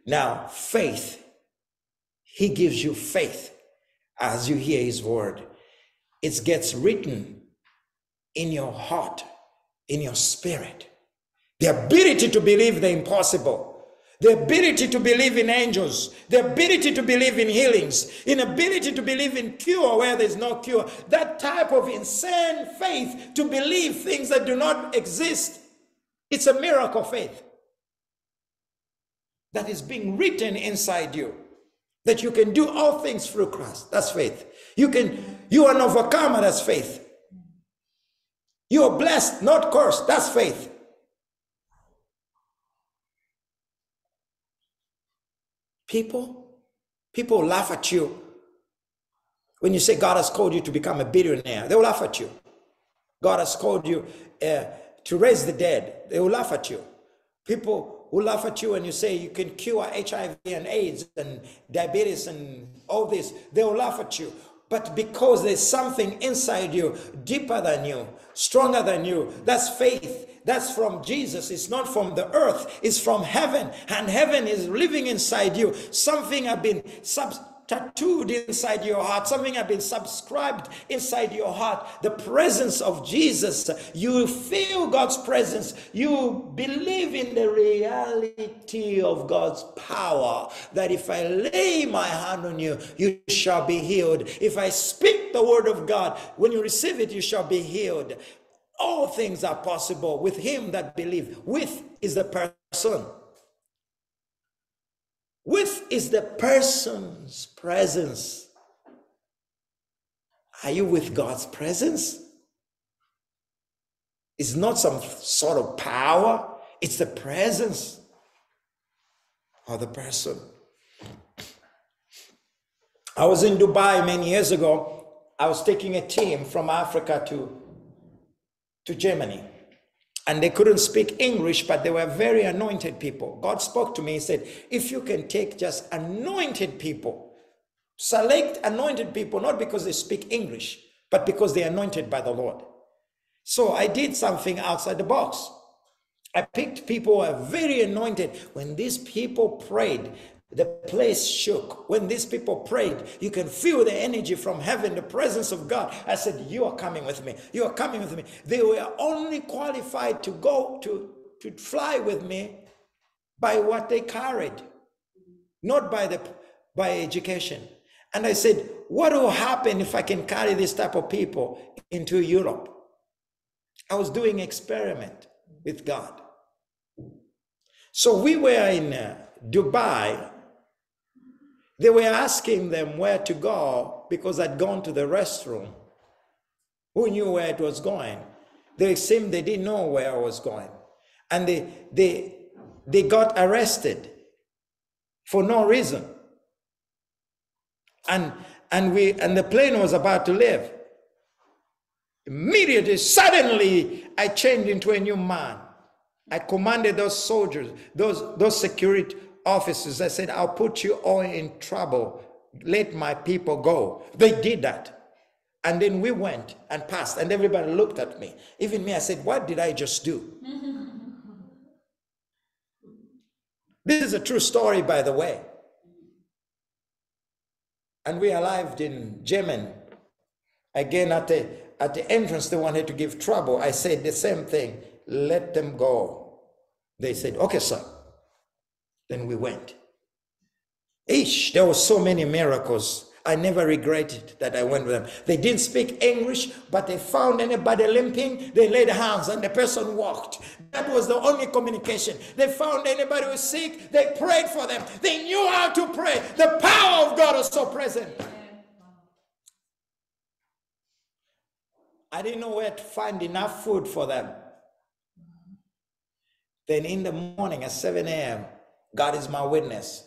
Now, faith, He gives you faith as you hear His word. It gets written in your heart, in your spirit. The ability to believe the impossible the ability to believe in angels, the ability to believe in healings, inability to believe in cure where there's no cure, that type of insane faith to believe things that do not exist. It's a miracle faith that is being written inside you that you can do all things through Christ. That's faith. You can, you are an overcomer. That's faith. You are blessed, not cursed. That's faith. People, people laugh at you when you say God has called you to become a billionaire. They will laugh at you. God has called you uh, to raise the dead. They will laugh at you. People will laugh at you when you say you can cure HIV and AIDS and diabetes and all this. They will laugh at you. But because there's something inside you deeper than you, stronger than you, that's faith that's from Jesus. It's not from the earth. It's from heaven. And heaven is living inside you. Something have been sub- tattooed inside your heart. Something has been subscribed inside your heart. The presence of Jesus. You feel God's presence. You believe in the reality of God's power. That if I lay my hand on you, you shall be healed. If I speak the word of God, when you receive it, you shall be healed All things are possible with him that believe. With is the person. With is the person's presence. Are you with God's presence? It's not some sort of power, it's the presence of the person. I was in Dubai many years ago. I was taking a team from Africa to, to Germany. And they couldn't speak English, but they were very anointed people. God spoke to me. He said, If you can take just anointed people, select anointed people, not because they speak English, but because they're anointed by the Lord. So I did something outside the box. I picked people who are very anointed. When these people prayed, the place shook. When these people prayed, you can feel the energy from heaven, the presence of God. I said, You are coming with me. You are coming with me. They were only qualified to go to, to fly with me by what they carried, not by the by education. And I said, What will happen if I can carry this type of people into Europe? I was doing experiment with God. So we were in uh, Dubai they were asking them where to go because I'd gone to the restroom. Who knew where it was going? They seemed they didn't know where I was going. And they, they, they got arrested for no reason. And, and, we, and the plane was about to leave. Immediately, suddenly, I changed into a new man. I commanded those soldiers, those, those security officers. I said, I'll put you all in trouble. Let my people go. They did that. And then we went and passed, and everybody looked at me. Even me, I said, What did I just do? this is a true story, by the way. And we arrived in Germany. Again, at the, at the entrance, they wanted to give trouble. I said the same thing let them go. They said, Okay, sir. Then we went. Ish, there were so many miracles. I never regretted that I went with them. They didn't speak English, but they found anybody limping, they laid hands and the person walked. That was the only communication. They found anybody who was sick, they prayed for them. They knew how to pray. The power of God was so present. I didn't know where to find enough food for them. Then in the morning at 7 a.m., God is my witness.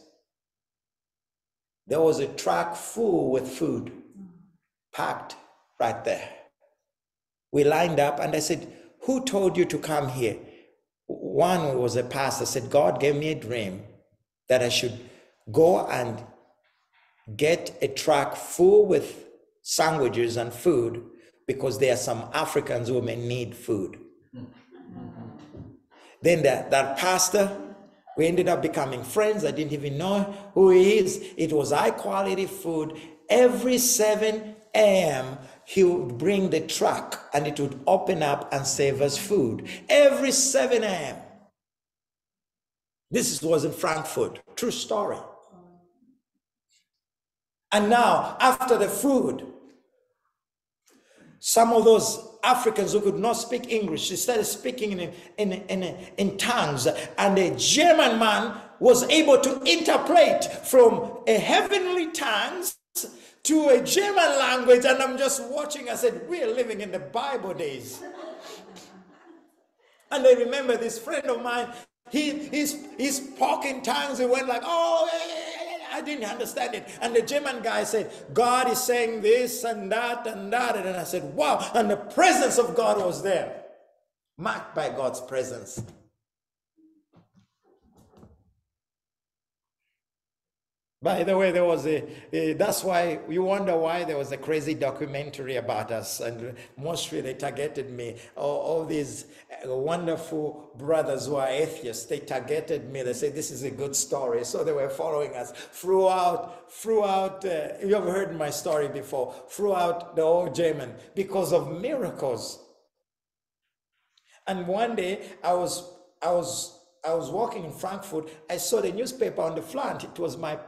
There was a truck full with food packed right there. We lined up and I said, Who told you to come here? One was a pastor said, God gave me a dream that I should go and get a truck full with sandwiches and food because there are some Africans who may need food. then that, that pastor we ended up becoming friends. I didn't even know who he is. It was high quality food. Every 7 a.m., he would bring the truck and it would open up and save us food. Every 7 a.m. This was in Frankfurt. True story. And now, after the food, some of those Africans who could not speak English. They started speaking in, in, in, in tongues. And a German man was able to interpret from a heavenly tongues to a German language. And I'm just watching. I said, We're living in the Bible days. and I remember this friend of mine, he, he's, he's spoke in tongues. He went like, Oh, I didn't understand it. And the German guy said, God is saying this and that and that. And I said, wow. And the presence of God was there, marked by God's presence. By the way, there was a, a, that's why you wonder why there was a crazy documentary about us. And mostly they targeted me. All, all these uh, wonderful brothers who are atheists, they targeted me. They said, this is a good story. So they were following us throughout, throughout, uh, you have heard my story before, throughout the whole German because of miracles. And one day I was, I was, I was walking in Frankfurt. I saw the newspaper on the front. It was my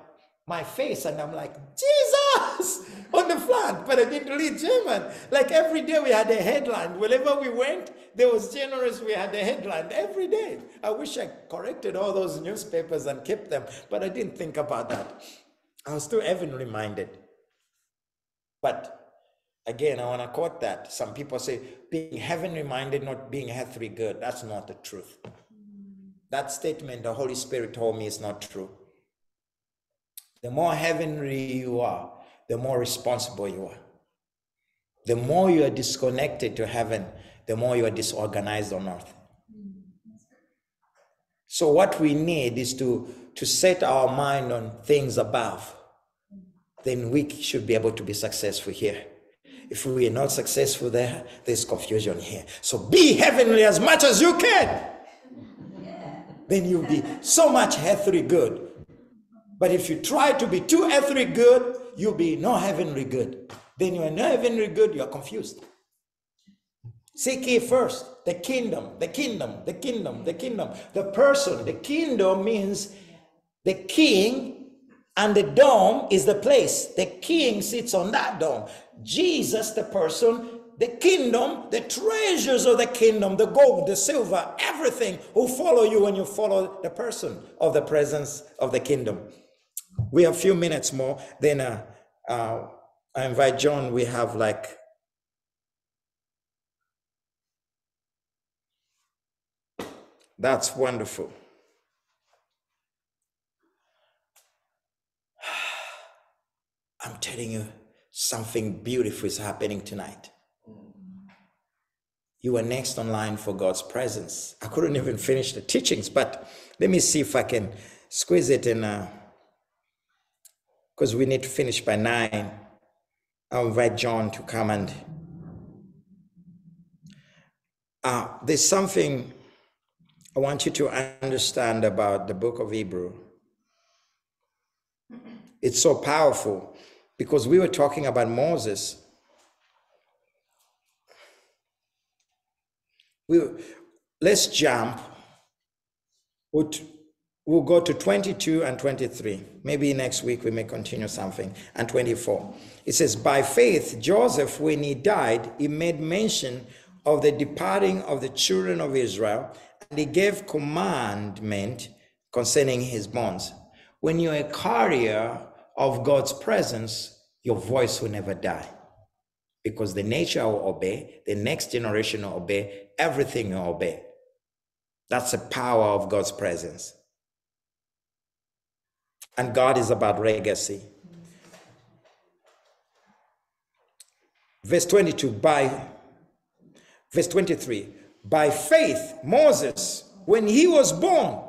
my face and I'm like, Jesus on the plant, but I didn't read German. Like every day we had a headline. Wherever we went, there was generous, we had a headline every day. I wish I corrected all those newspapers and kept them, but I didn't think about that. I was too heaven minded. But again, I want to quote that. Some people say being heaven minded, not being earthly good. That's not the truth. That statement the Holy Spirit told me is not true. The more heavenly you are, the more responsible you are. The more you are disconnected to heaven, the more you are disorganized on earth. So, what we need is to, to set our mind on things above. Then we should be able to be successful here. If we are not successful there, there's confusion here. So, be heavenly as much as you can. Then you'll be so much earthly good. But if you try to be too earthly good, you'll be no heavenly good. Then you are no heavenly good, you are confused. Seek ye first the kingdom, the kingdom, the kingdom, the kingdom. The person, the kingdom means the king and the dome is the place. The king sits on that dome. Jesus, the person, the kingdom, the treasures of the kingdom, the gold, the silver, everything will follow you when you follow the person of the presence of the kingdom. We have a few minutes more. Then uh, uh, I invite John. We have like That's wonderful. I'm telling you, something beautiful is happening tonight. You are next online for God's presence. I couldn't even finish the teachings, but let me see if I can squeeze it in. Because we need to finish by nine. I'll invite John to come and. Uh, there's something I want you to understand about the book of Hebrew. It's so powerful because we were talking about Moses. We, let's jump. We'll, we'll go to 22 and 23. Maybe next week we may continue something. And 24. It says, By faith, Joseph, when he died, he made mention of the departing of the children of Israel and he gave commandment concerning his bonds. When you're a carrier of God's presence, your voice will never die because the nature will obey, the next generation will obey, everything will obey. That's the power of God's presence. And God is about legacy. Verse 22 by verse 23 by faith, Moses, when he was born,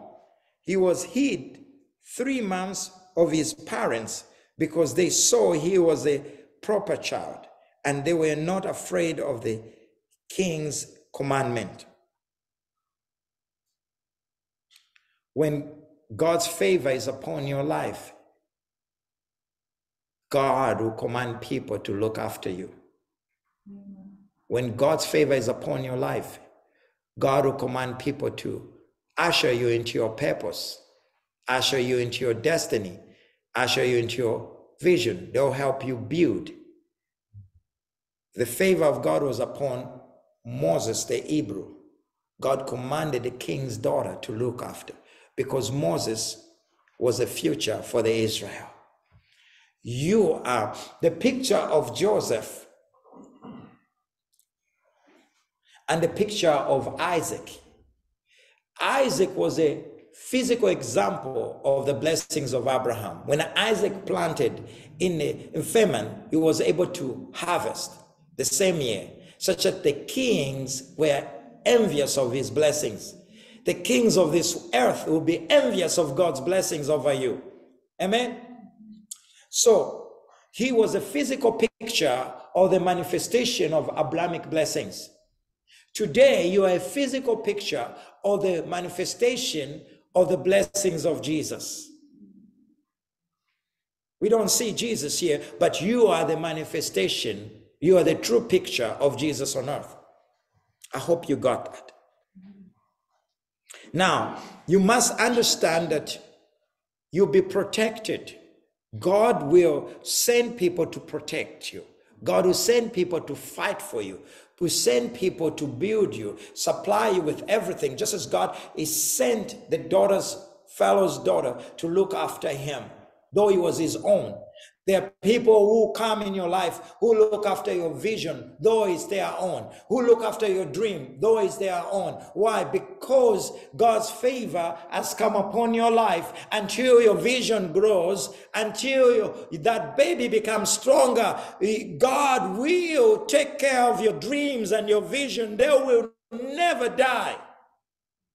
he was hid three months of his parents because they saw he was a proper child and they were not afraid of the king's commandment. When God's favor is upon your life, God will command people to look after you. When God's favor is upon your life, God will command people to usher you into your purpose, usher you into your destiny, usher you into your vision. They'll help you build. The favor of God was upon Moses, the Hebrew. God commanded the king's daughter to look after because Moses was a future for the Israel. You are the picture of Joseph and the picture of Isaac. Isaac was a physical example of the blessings of Abraham. When Isaac planted in, the, in famine, he was able to harvest the same year, such that the kings were envious of his blessings. The kings of this earth will be envious of God's blessings over you. Amen. So he was a physical picture of the manifestation of Abrahamic blessings. Today, you are a physical picture of the manifestation of the blessings of Jesus. We don't see Jesus here, but you are the manifestation. You are the true picture of Jesus on earth. I hope you got that. Now, you must understand that you'll be protected God will send people to protect you. God will send people to fight for you, will send people to build you, supply you with everything, just as God is sent the daughter's Pharaoh's daughter to look after him, though he was his own. There are people who come in your life who look after your vision, though it's their own, who look after your dream, though it's their own. Why? Because God's favor has come upon your life until your vision grows, until you, that baby becomes stronger. God will take care of your dreams and your vision. They will never die.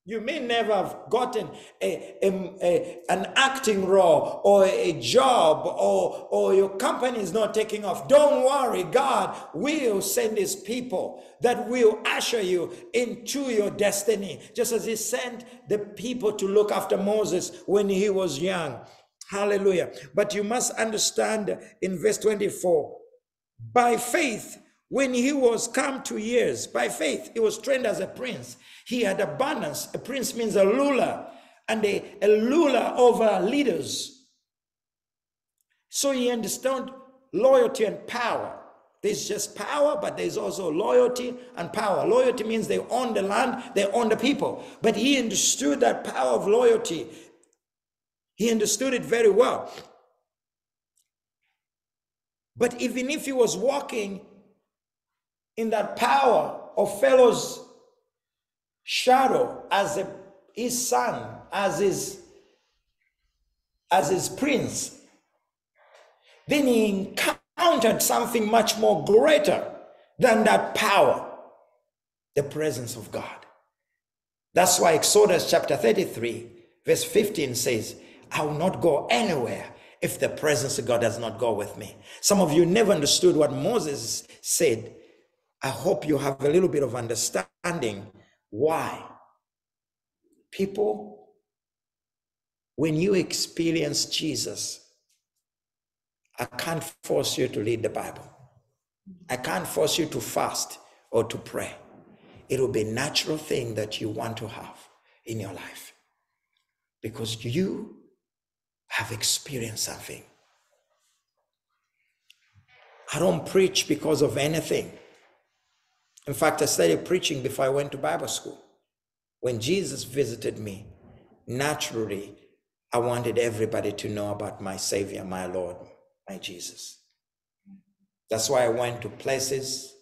You may never have gotten a, a, a, an acting role or a job or, or your company is not taking off. Don't worry. God will send his people that will usher you into your destiny, just as he sent the people to look after Moses when he was young. Hallelujah. But you must understand in verse 24 by faith, when he was come to years, by faith, he was trained as a prince he had abundance. A prince means a ruler and a, a ruler over leaders. So he understood loyalty and power. There's just power, but there's also loyalty and power. Loyalty means they own the land, they own the people. But he understood that power of loyalty. He understood it very well. But even if he was walking in that power of Pharaoh's shadow as a, his son, as his, as his prince. Then he encountered something much more greater than that power, the presence of God. That's why Exodus chapter 33, verse 15 says, I will not go anywhere if the presence of God does not go with me. Some of you never understood what Moses said. I hope you have a little bit of understanding why? People, when you experience Jesus, I can't force you to read the Bible. I can't force you to fast or to pray. It will be a natural thing that you want to have in your life because you have experienced something. I don't preach because of anything. In fact, I started preaching before I went to Bible school. When Jesus visited me, naturally, I wanted everybody to know about my Savior, my Lord, my Jesus. That's why I went to places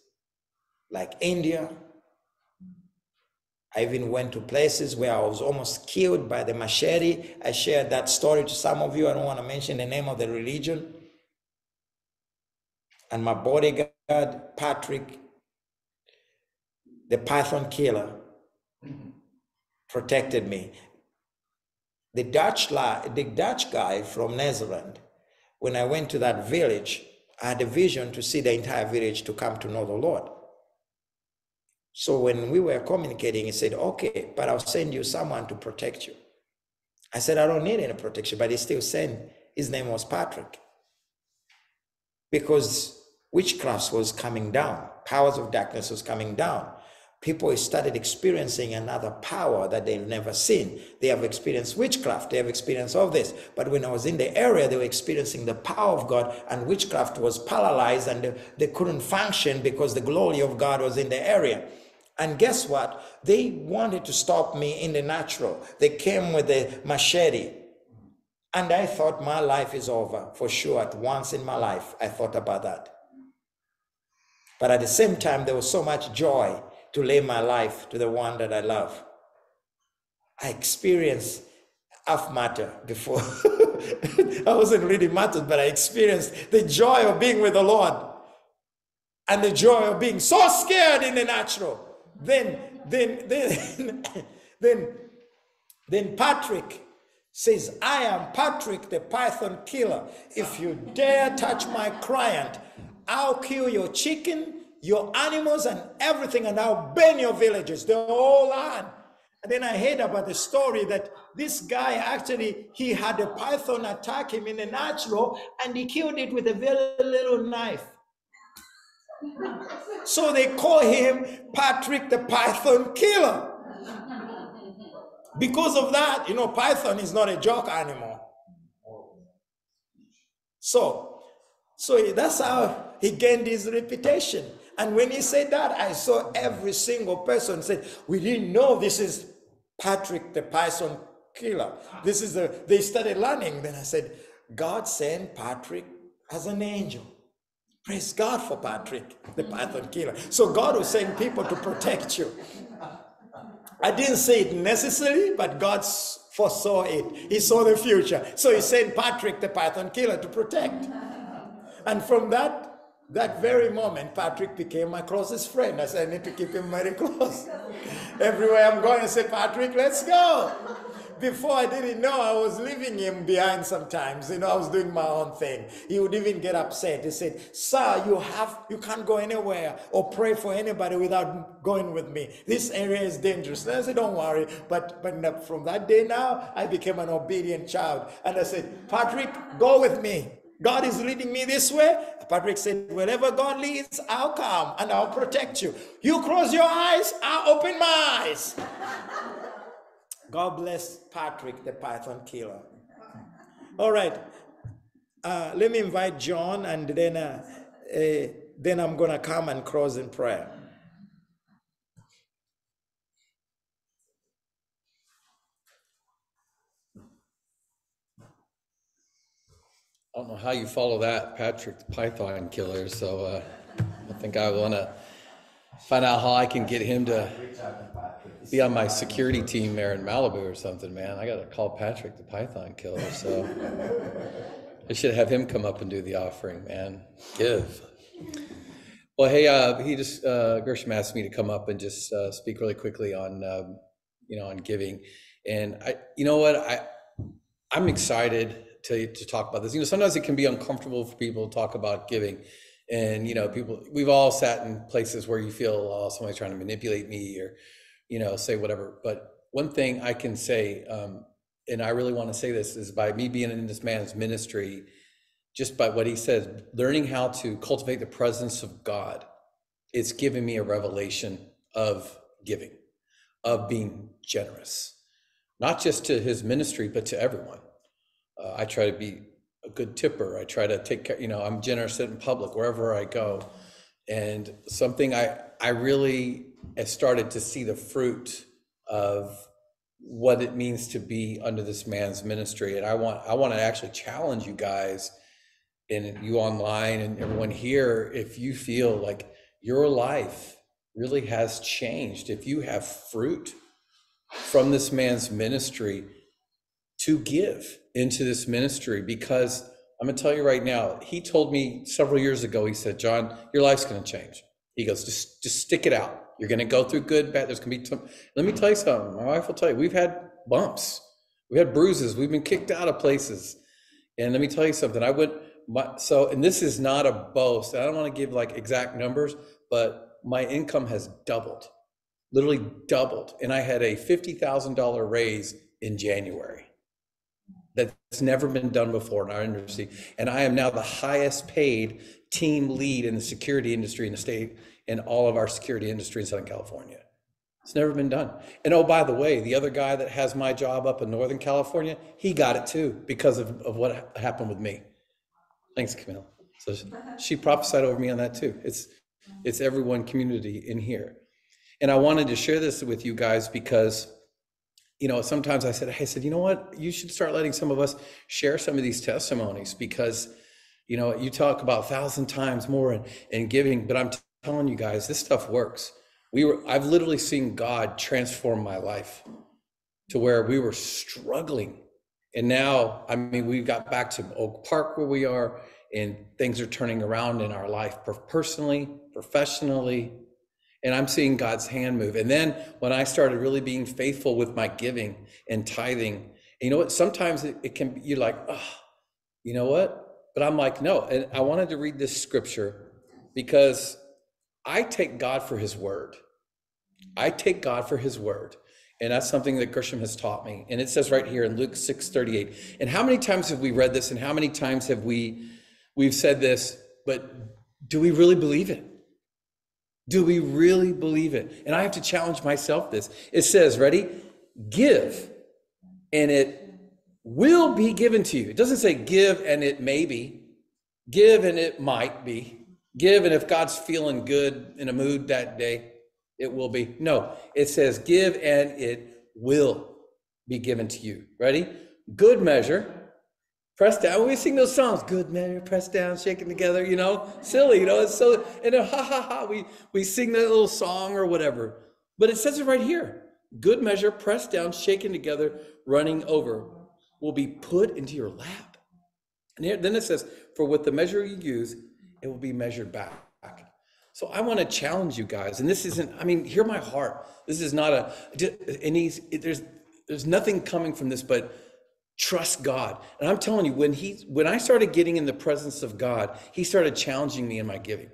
like India. I even went to places where I was almost killed by the machete. I shared that story to some of you. I don't want to mention the name of the religion. And my bodyguard, Patrick, the python killer mm-hmm. protected me. The Dutch, the Dutch guy from Netherlands, when I went to that village, I had a vision to see the entire village to come to know the Lord. So when we were communicating, he said, Okay, but I'll send you someone to protect you. I said, I don't need any protection, but he still sent. His name was Patrick. Because witchcraft was coming down, powers of darkness was coming down people started experiencing another power that they've never seen. They have experienced witchcraft, they have experienced all this. But when I was in the area, they were experiencing the power of God, and witchcraft was paralyzed and they couldn't function because the glory of God was in the area. And guess what? They wanted to stop me in the natural. They came with a machete. And I thought my life is over for sure. At once in my life, I thought about that. But at the same time, there was so much joy to lay my life to the one that I love. I experienced half matter before. I wasn't really martyred, but I experienced the joy of being with the Lord and the joy of being so scared in the natural. Then, then, then, then, then Patrick says, I am Patrick the Python killer. If you dare touch my client, I'll kill your chicken, your animals and everything, and I'll burn your villages, the whole land. And then I heard about the story that this guy actually he had a python attack him in the natural, and he killed it with a very little knife. So they call him Patrick the Python Killer. Because of that, you know, python is not a joke animal. So, so that's how he gained his reputation. And when he said that, I saw every single person said, "We didn't know this is Patrick the Python killer. This is the." They started learning. Then I said, "God sent Patrick as an angel." Praise God for Patrick, the Python killer. So God was sending people to protect you. I didn't say it necessarily, but God foresaw it. He saw the future. So he sent Patrick, the Python killer, to protect. And from that that very moment, Patrick became my closest friend. I said, I need to keep him very close. Everywhere I'm going, I say, Patrick, let's go before I didn't know, I was leaving him behind sometimes. You know, I was doing my own thing. He would even get upset. He said, Sir, you have you can't go anywhere or pray for anybody without going with me. This area is dangerous. And I said, Don't worry. But but from that day now, I became an obedient child. And I said, Patrick, go with me. God is leading me this way. Patrick said, Wherever God leads, I'll come and I'll protect you. You close your eyes, I'll open my eyes. God bless Patrick, the python killer. All right. Uh, let me invite John, and then uh, uh, then I'm gonna come and close in prayer. I don't know how you follow that, Patrick, the Python killer. So uh, I think I want to find out how I can get him to be on my security team there in Malibu or something, man. I got to call Patrick the Python Killer. So I should have him come up and do the offering, man. Give. Well, hey, uh, he just uh, Gershom asked me to come up and just uh, speak really quickly on, um, you know, on giving, and I, you know what, I, I'm excited to to talk about this. You know, sometimes it can be uncomfortable for people to talk about giving, and you know, people we've all sat in places where you feel oh somebody's trying to manipulate me or you know, say whatever. But one thing I can say, um, and I really want to say this, is by me being in this man's ministry, just by what he says, learning how to cultivate the presence of God, it's given me a revelation of giving, of being generous, not just to his ministry, but to everyone. Uh, I try to be a good tipper. I try to take care, you know, I'm generous in public wherever I go. And something I, I really have started to see the fruit of what it means to be under this man's ministry. And I want I want to actually challenge you guys and you online and everyone here if you feel like your life really has changed, if you have fruit from this man's ministry to give into this ministry because I'm going to tell you right now, he told me several years ago, he said, John, your life's going to change. He goes, just, just stick it out. You're going to go through good, bad. There's going to be some. Let me tell you something. My wife will tell you, we've had bumps, we had bruises, we've been kicked out of places. And let me tell you something. I went, my, so, and this is not a boast. I don't want to give like exact numbers, but my income has doubled, literally doubled. And I had a $50,000 raise in January. That's never been done before in our industry. And I am now the highest paid team lead in the security industry in the state in all of our security industry in Southern California. It's never been done. And oh, by the way, the other guy that has my job up in Northern California, he got it too because of, of what happened with me. Thanks, Camille. So she prophesied over me on that too. It's it's everyone community in here. And I wanted to share this with you guys because you know, sometimes I said, I said, you know what, you should start letting some of us share some of these testimonies because, you know, you talk about a thousand times more in, in giving, but I'm telling you guys, this stuff works. We were, I've literally seen God transform my life to where we were struggling. And now, I mean, we got back to Oak Park where we are, and things are turning around in our life personally, professionally. And I'm seeing God's hand move. And then when I started really being faithful with my giving and tithing, you know what? Sometimes it, it can be, you're like, oh, you know what? But I'm like, no. And I wanted to read this scripture because I take God for his word. I take God for his word. And that's something that Gershom has taught me. And it says right here in Luke 6 38. And how many times have we read this and how many times have we we've said this, but do we really believe it? Do we really believe it? And I have to challenge myself this. It says, ready? Give, and it will be given to you. It doesn't say give and it may be. Give and it might be. Give and if God's feeling good in a mood that day, it will be. No, it says give and it will be given to you. Ready? Good measure. Press down. We sing those songs. Good measure, press down, shaking together. You know, silly. You know, it's so. And then, ha ha ha. We we sing that little song or whatever. But it says it right here. Good measure, pressed down, shaken together, running over, will be put into your lap. And here, then it says, for with the measure you use, it will be measured back. So I want to challenge you guys, and this isn't. I mean, hear my heart. This is not a. Any. There's there's nothing coming from this, but trust God. And I'm telling you, when he when I started getting in the presence of God, he started challenging me in my giving.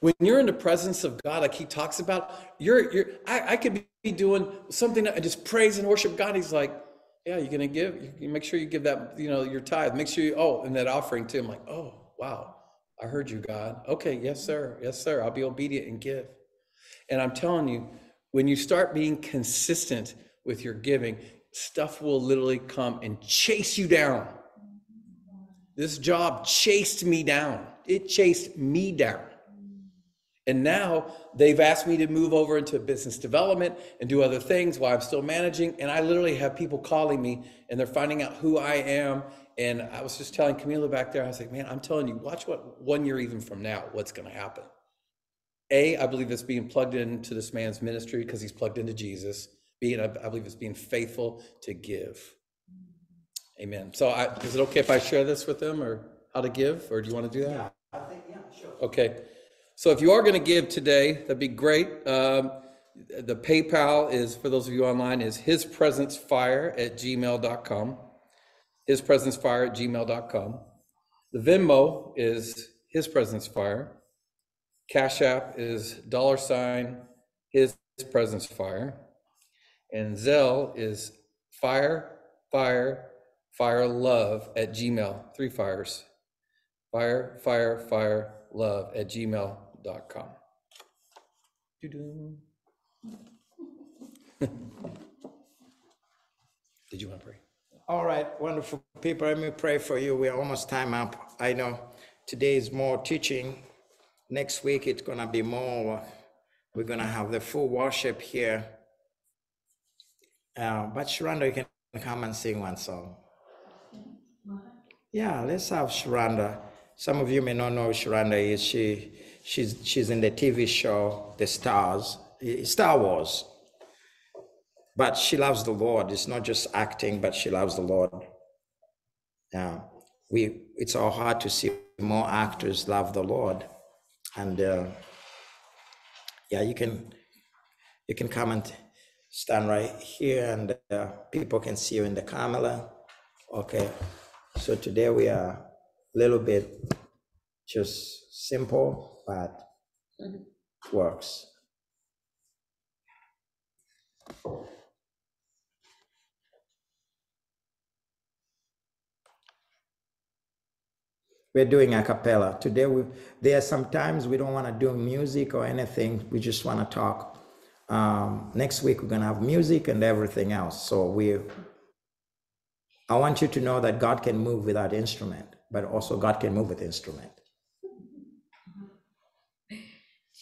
When you're in the presence of God, like he talks about, you're you're I, I could be doing something and just praise and worship God. He's like, Yeah, you're gonna give, you make sure you give that, you know, your tithe. Make sure you oh, and that offering too. I'm like, oh wow, I heard you, God. Okay, yes, sir, yes, sir. I'll be obedient and give. And I'm telling you, when you start being consistent with your giving, stuff will literally come and chase you down. This job chased me down. It chased me down. And now they've asked me to move over into business development and do other things while I'm still managing. And I literally have people calling me and they're finding out who I am. And I was just telling Camila back there, I was like, man, I'm telling you, watch what one year even from now, what's going to happen. A, I believe it's being plugged into this man's ministry because he's plugged into Jesus. B, and I, I believe it's being faithful to give. Amen. So I, is it okay if I share this with them or how to give, or do you want to do that? Yeah, I think, yeah, sure. Okay. So if you are going to give today, that'd be great. Um, the PayPal is, for those of you online, is hispresencefire at gmail.com. Hispresencefire at gmail.com. The Venmo is his presence fire. Cash App is dollar sign his presence fire. And Zelle is fire, fire, fire love at Gmail. Three fires. Fire, fire, fire, love at gmail.com. Did you want to pray? All right, wonderful people. Let me pray for you. We're almost time up. I know today is more teaching. Next week it's gonna be more. We're gonna have the full worship here. Uh, but Sharonda, you can come and sing one song. Yeah, let's have Sharonda. Some of you may not know who is. She she's she's in the TV show The Stars, Star Wars. But she loves the Lord. It's not just acting, but she loves the Lord. Yeah, we it's our heart to see more actors love the Lord, and uh, yeah, you can you can come and stand right here, and uh, people can see you in the camera. Okay, so today we are a little bit just simple, but works. We're doing a cappella. Today, we, there are sometimes we don't want to do music or anything. We just want to talk. Um, next week, we're going to have music and everything else. So we, I want you to know that God can move without instrument, but also God can move with instrument.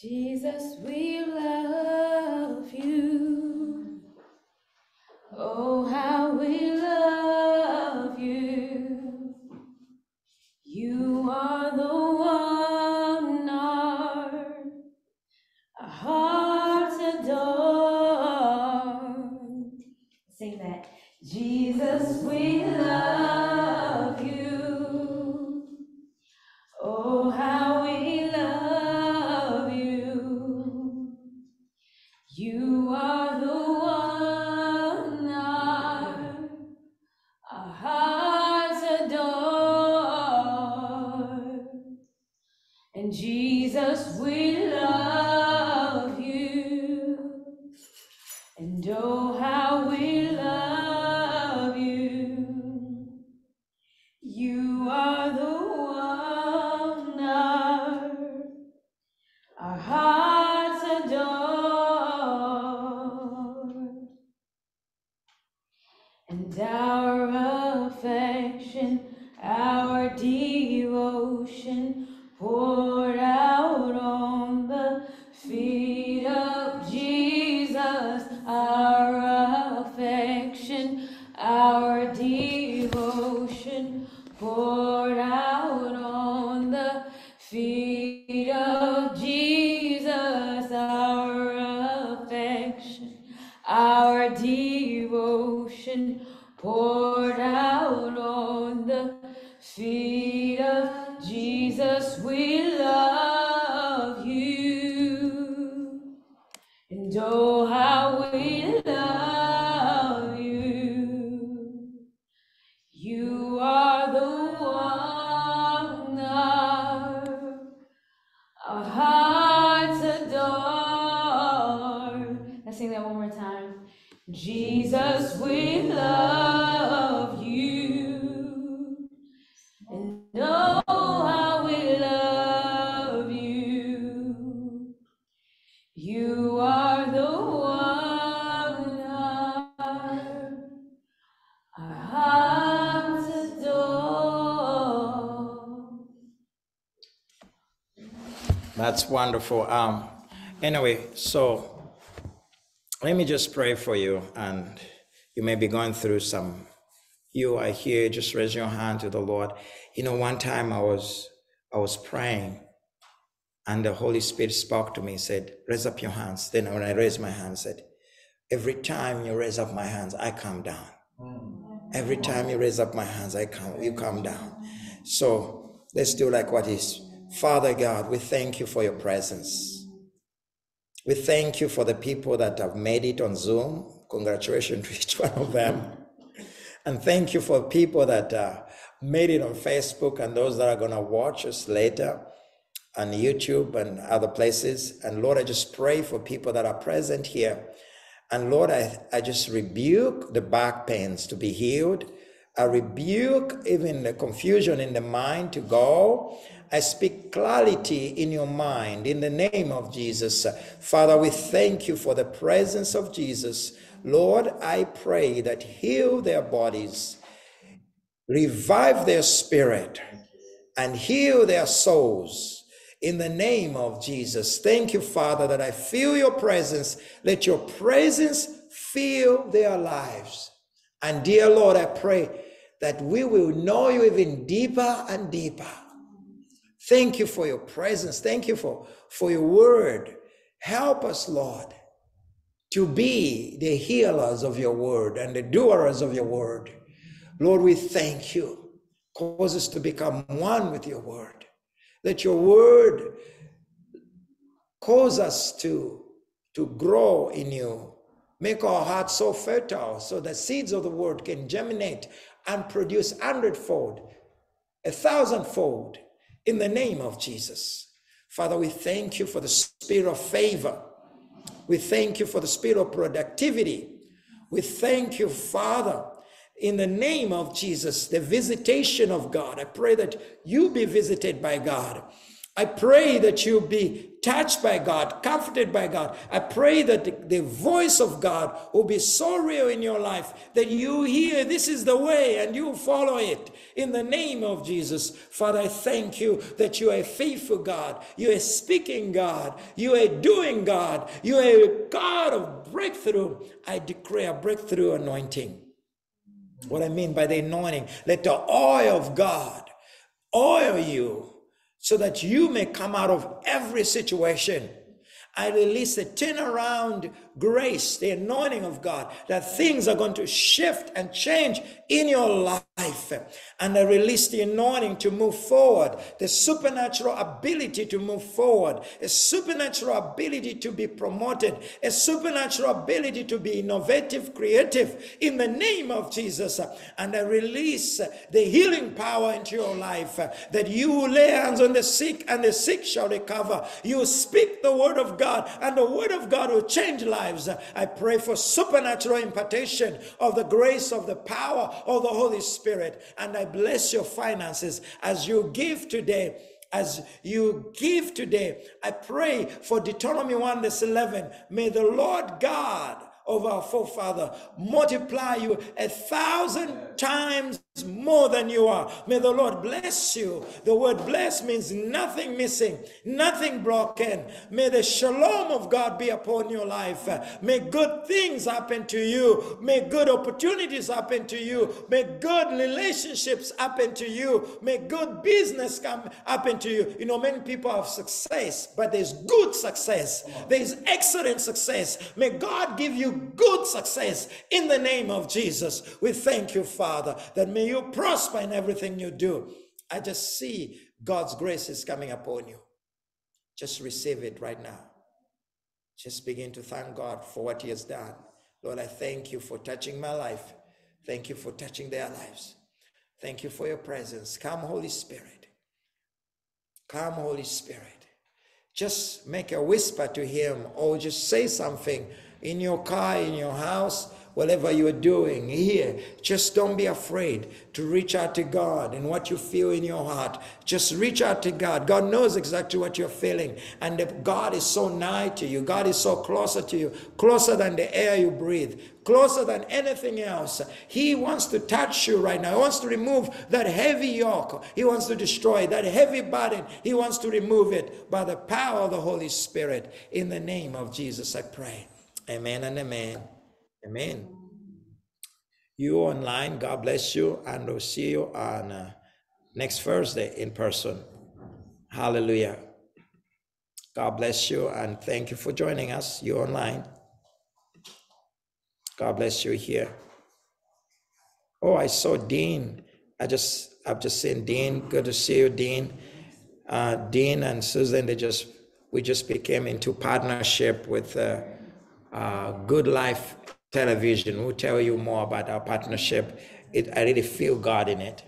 Jesus, we love you. Oh, how we love you. You are the Jesus, we love wonderful. Um, anyway, so let me just pray for you, and you may be going through some. You are here. Just raise your hand to the Lord. You know, one time I was I was praying, and the Holy Spirit spoke to me. Said, "Raise up your hands." Then when I raised my hand, said, "Every time you raise up my hands, I come down. Every time you raise up my hands, I come. You come down." So let's do like what is. Father God, we thank you for your presence. We thank you for the people that have made it on Zoom. Congratulations to each one of them. And thank you for people that uh, made it on Facebook and those that are going to watch us later on YouTube and other places. And Lord, I just pray for people that are present here. And Lord, I, I just rebuke the back pains to be healed. I rebuke even the confusion in the mind to go. I speak clarity in your mind in the name of Jesus. Father, we thank you for the presence of Jesus. Lord, I pray that heal their bodies, revive their spirit, and heal their souls in the name of Jesus. Thank you, Father, that I feel your presence. Let your presence fill their lives. And dear Lord, I pray that we will know you even deeper and deeper. Thank you for your presence. Thank you for, for your word. Help us, Lord, to be the healers of your word and the doers of your word. Lord, we thank you. Cause us to become one with your word. Let your word cause us to, to grow in you. Make our hearts so fertile so the seeds of the word can germinate and produce hundredfold, a thousandfold in the name of Jesus. Father, we thank you for the spirit of favor. We thank you for the spirit of productivity. We thank you, Father, in the name of Jesus, the visitation of God. I pray that you be visited by God. I pray that you be touched by God, comforted by God. I pray that the, the, voice of God will be so real in your life that you hear this is the way and you follow it in the name of Jesus. Father, I thank you that you are a faithful God. You are speaking God. You are doing God. You are a God of breakthrough. I declare a breakthrough anointing. What I mean by the anointing, let the oil of God oil you so that you may come out of every situation. I release the turnaround grace, the anointing of God, that things are going to shift and change in your life. And I release the anointing to move forward, the supernatural ability to move forward, a supernatural ability to be promoted, a supernatural ability to be innovative, creative in the name of Jesus. And I release the healing power into your life that you lay hands on the sick and the sick shall recover. You speak the word of God and the word of God will change lives. I pray for supernatural impartation of the grace of the power of the Holy Spirit. And I bless your finances as you give today as you give today. I pray for Deuteronomy 1 verse 11. May the Lord God of our forefather multiply you a thousand times more than you are. May the Lord bless you. The word bless means nothing missing, nothing broken. May the shalom of God be upon your life. May good things happen to you. May good opportunities happen to you. May good relationships happen to you. May good business come happen to you. You know, many people have success, but there's good success. There's excellent success. May God give you good success in the name of Jesus. We thank you, Father, that may you prosper in everything you do. I just see God's grace is coming upon you. Just receive it right now. Just begin to thank God for what He has done. Lord, I thank you for touching my life. Thank you for touching their lives. Thank you for your presence. Come, Holy Spirit. Come, Holy Spirit. Just make a whisper to Him or just say something in your car, in your house, whatever you're doing here, just don't be afraid to reach out to God and what you feel in your heart. Just reach out to God. God knows exactly what you're feeling. And God is so nigh to you. God is so closer to you, closer than the air you breathe, closer than anything else. He wants to touch you right now. He wants to remove that heavy yoke. He wants to destroy that heavy burden. He wants to remove it by the power of the Holy Spirit. In the name of Jesus, I pray. Amen and amen. Amen. You online, God bless you, and we'll see you on uh, next Thursday in person. Hallelujah. God bless you, and thank you for joining us. You online. God bless you here. Oh, I saw Dean. I just, I've just seen Dean. Good to see you, Dean. Uh, Dean and Susan, they just, we just became into partnership with uh, uh, Good Life television. We'll tell you more about our partnership. It, I really feel God in it,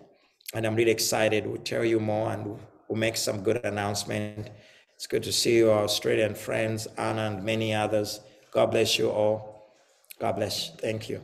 and I'm really excited. We'll tell you more, and we'll make some good announcement. It's good to see you, our Australian friends, Anna, and many others. God bless you all. God bless. Thank you.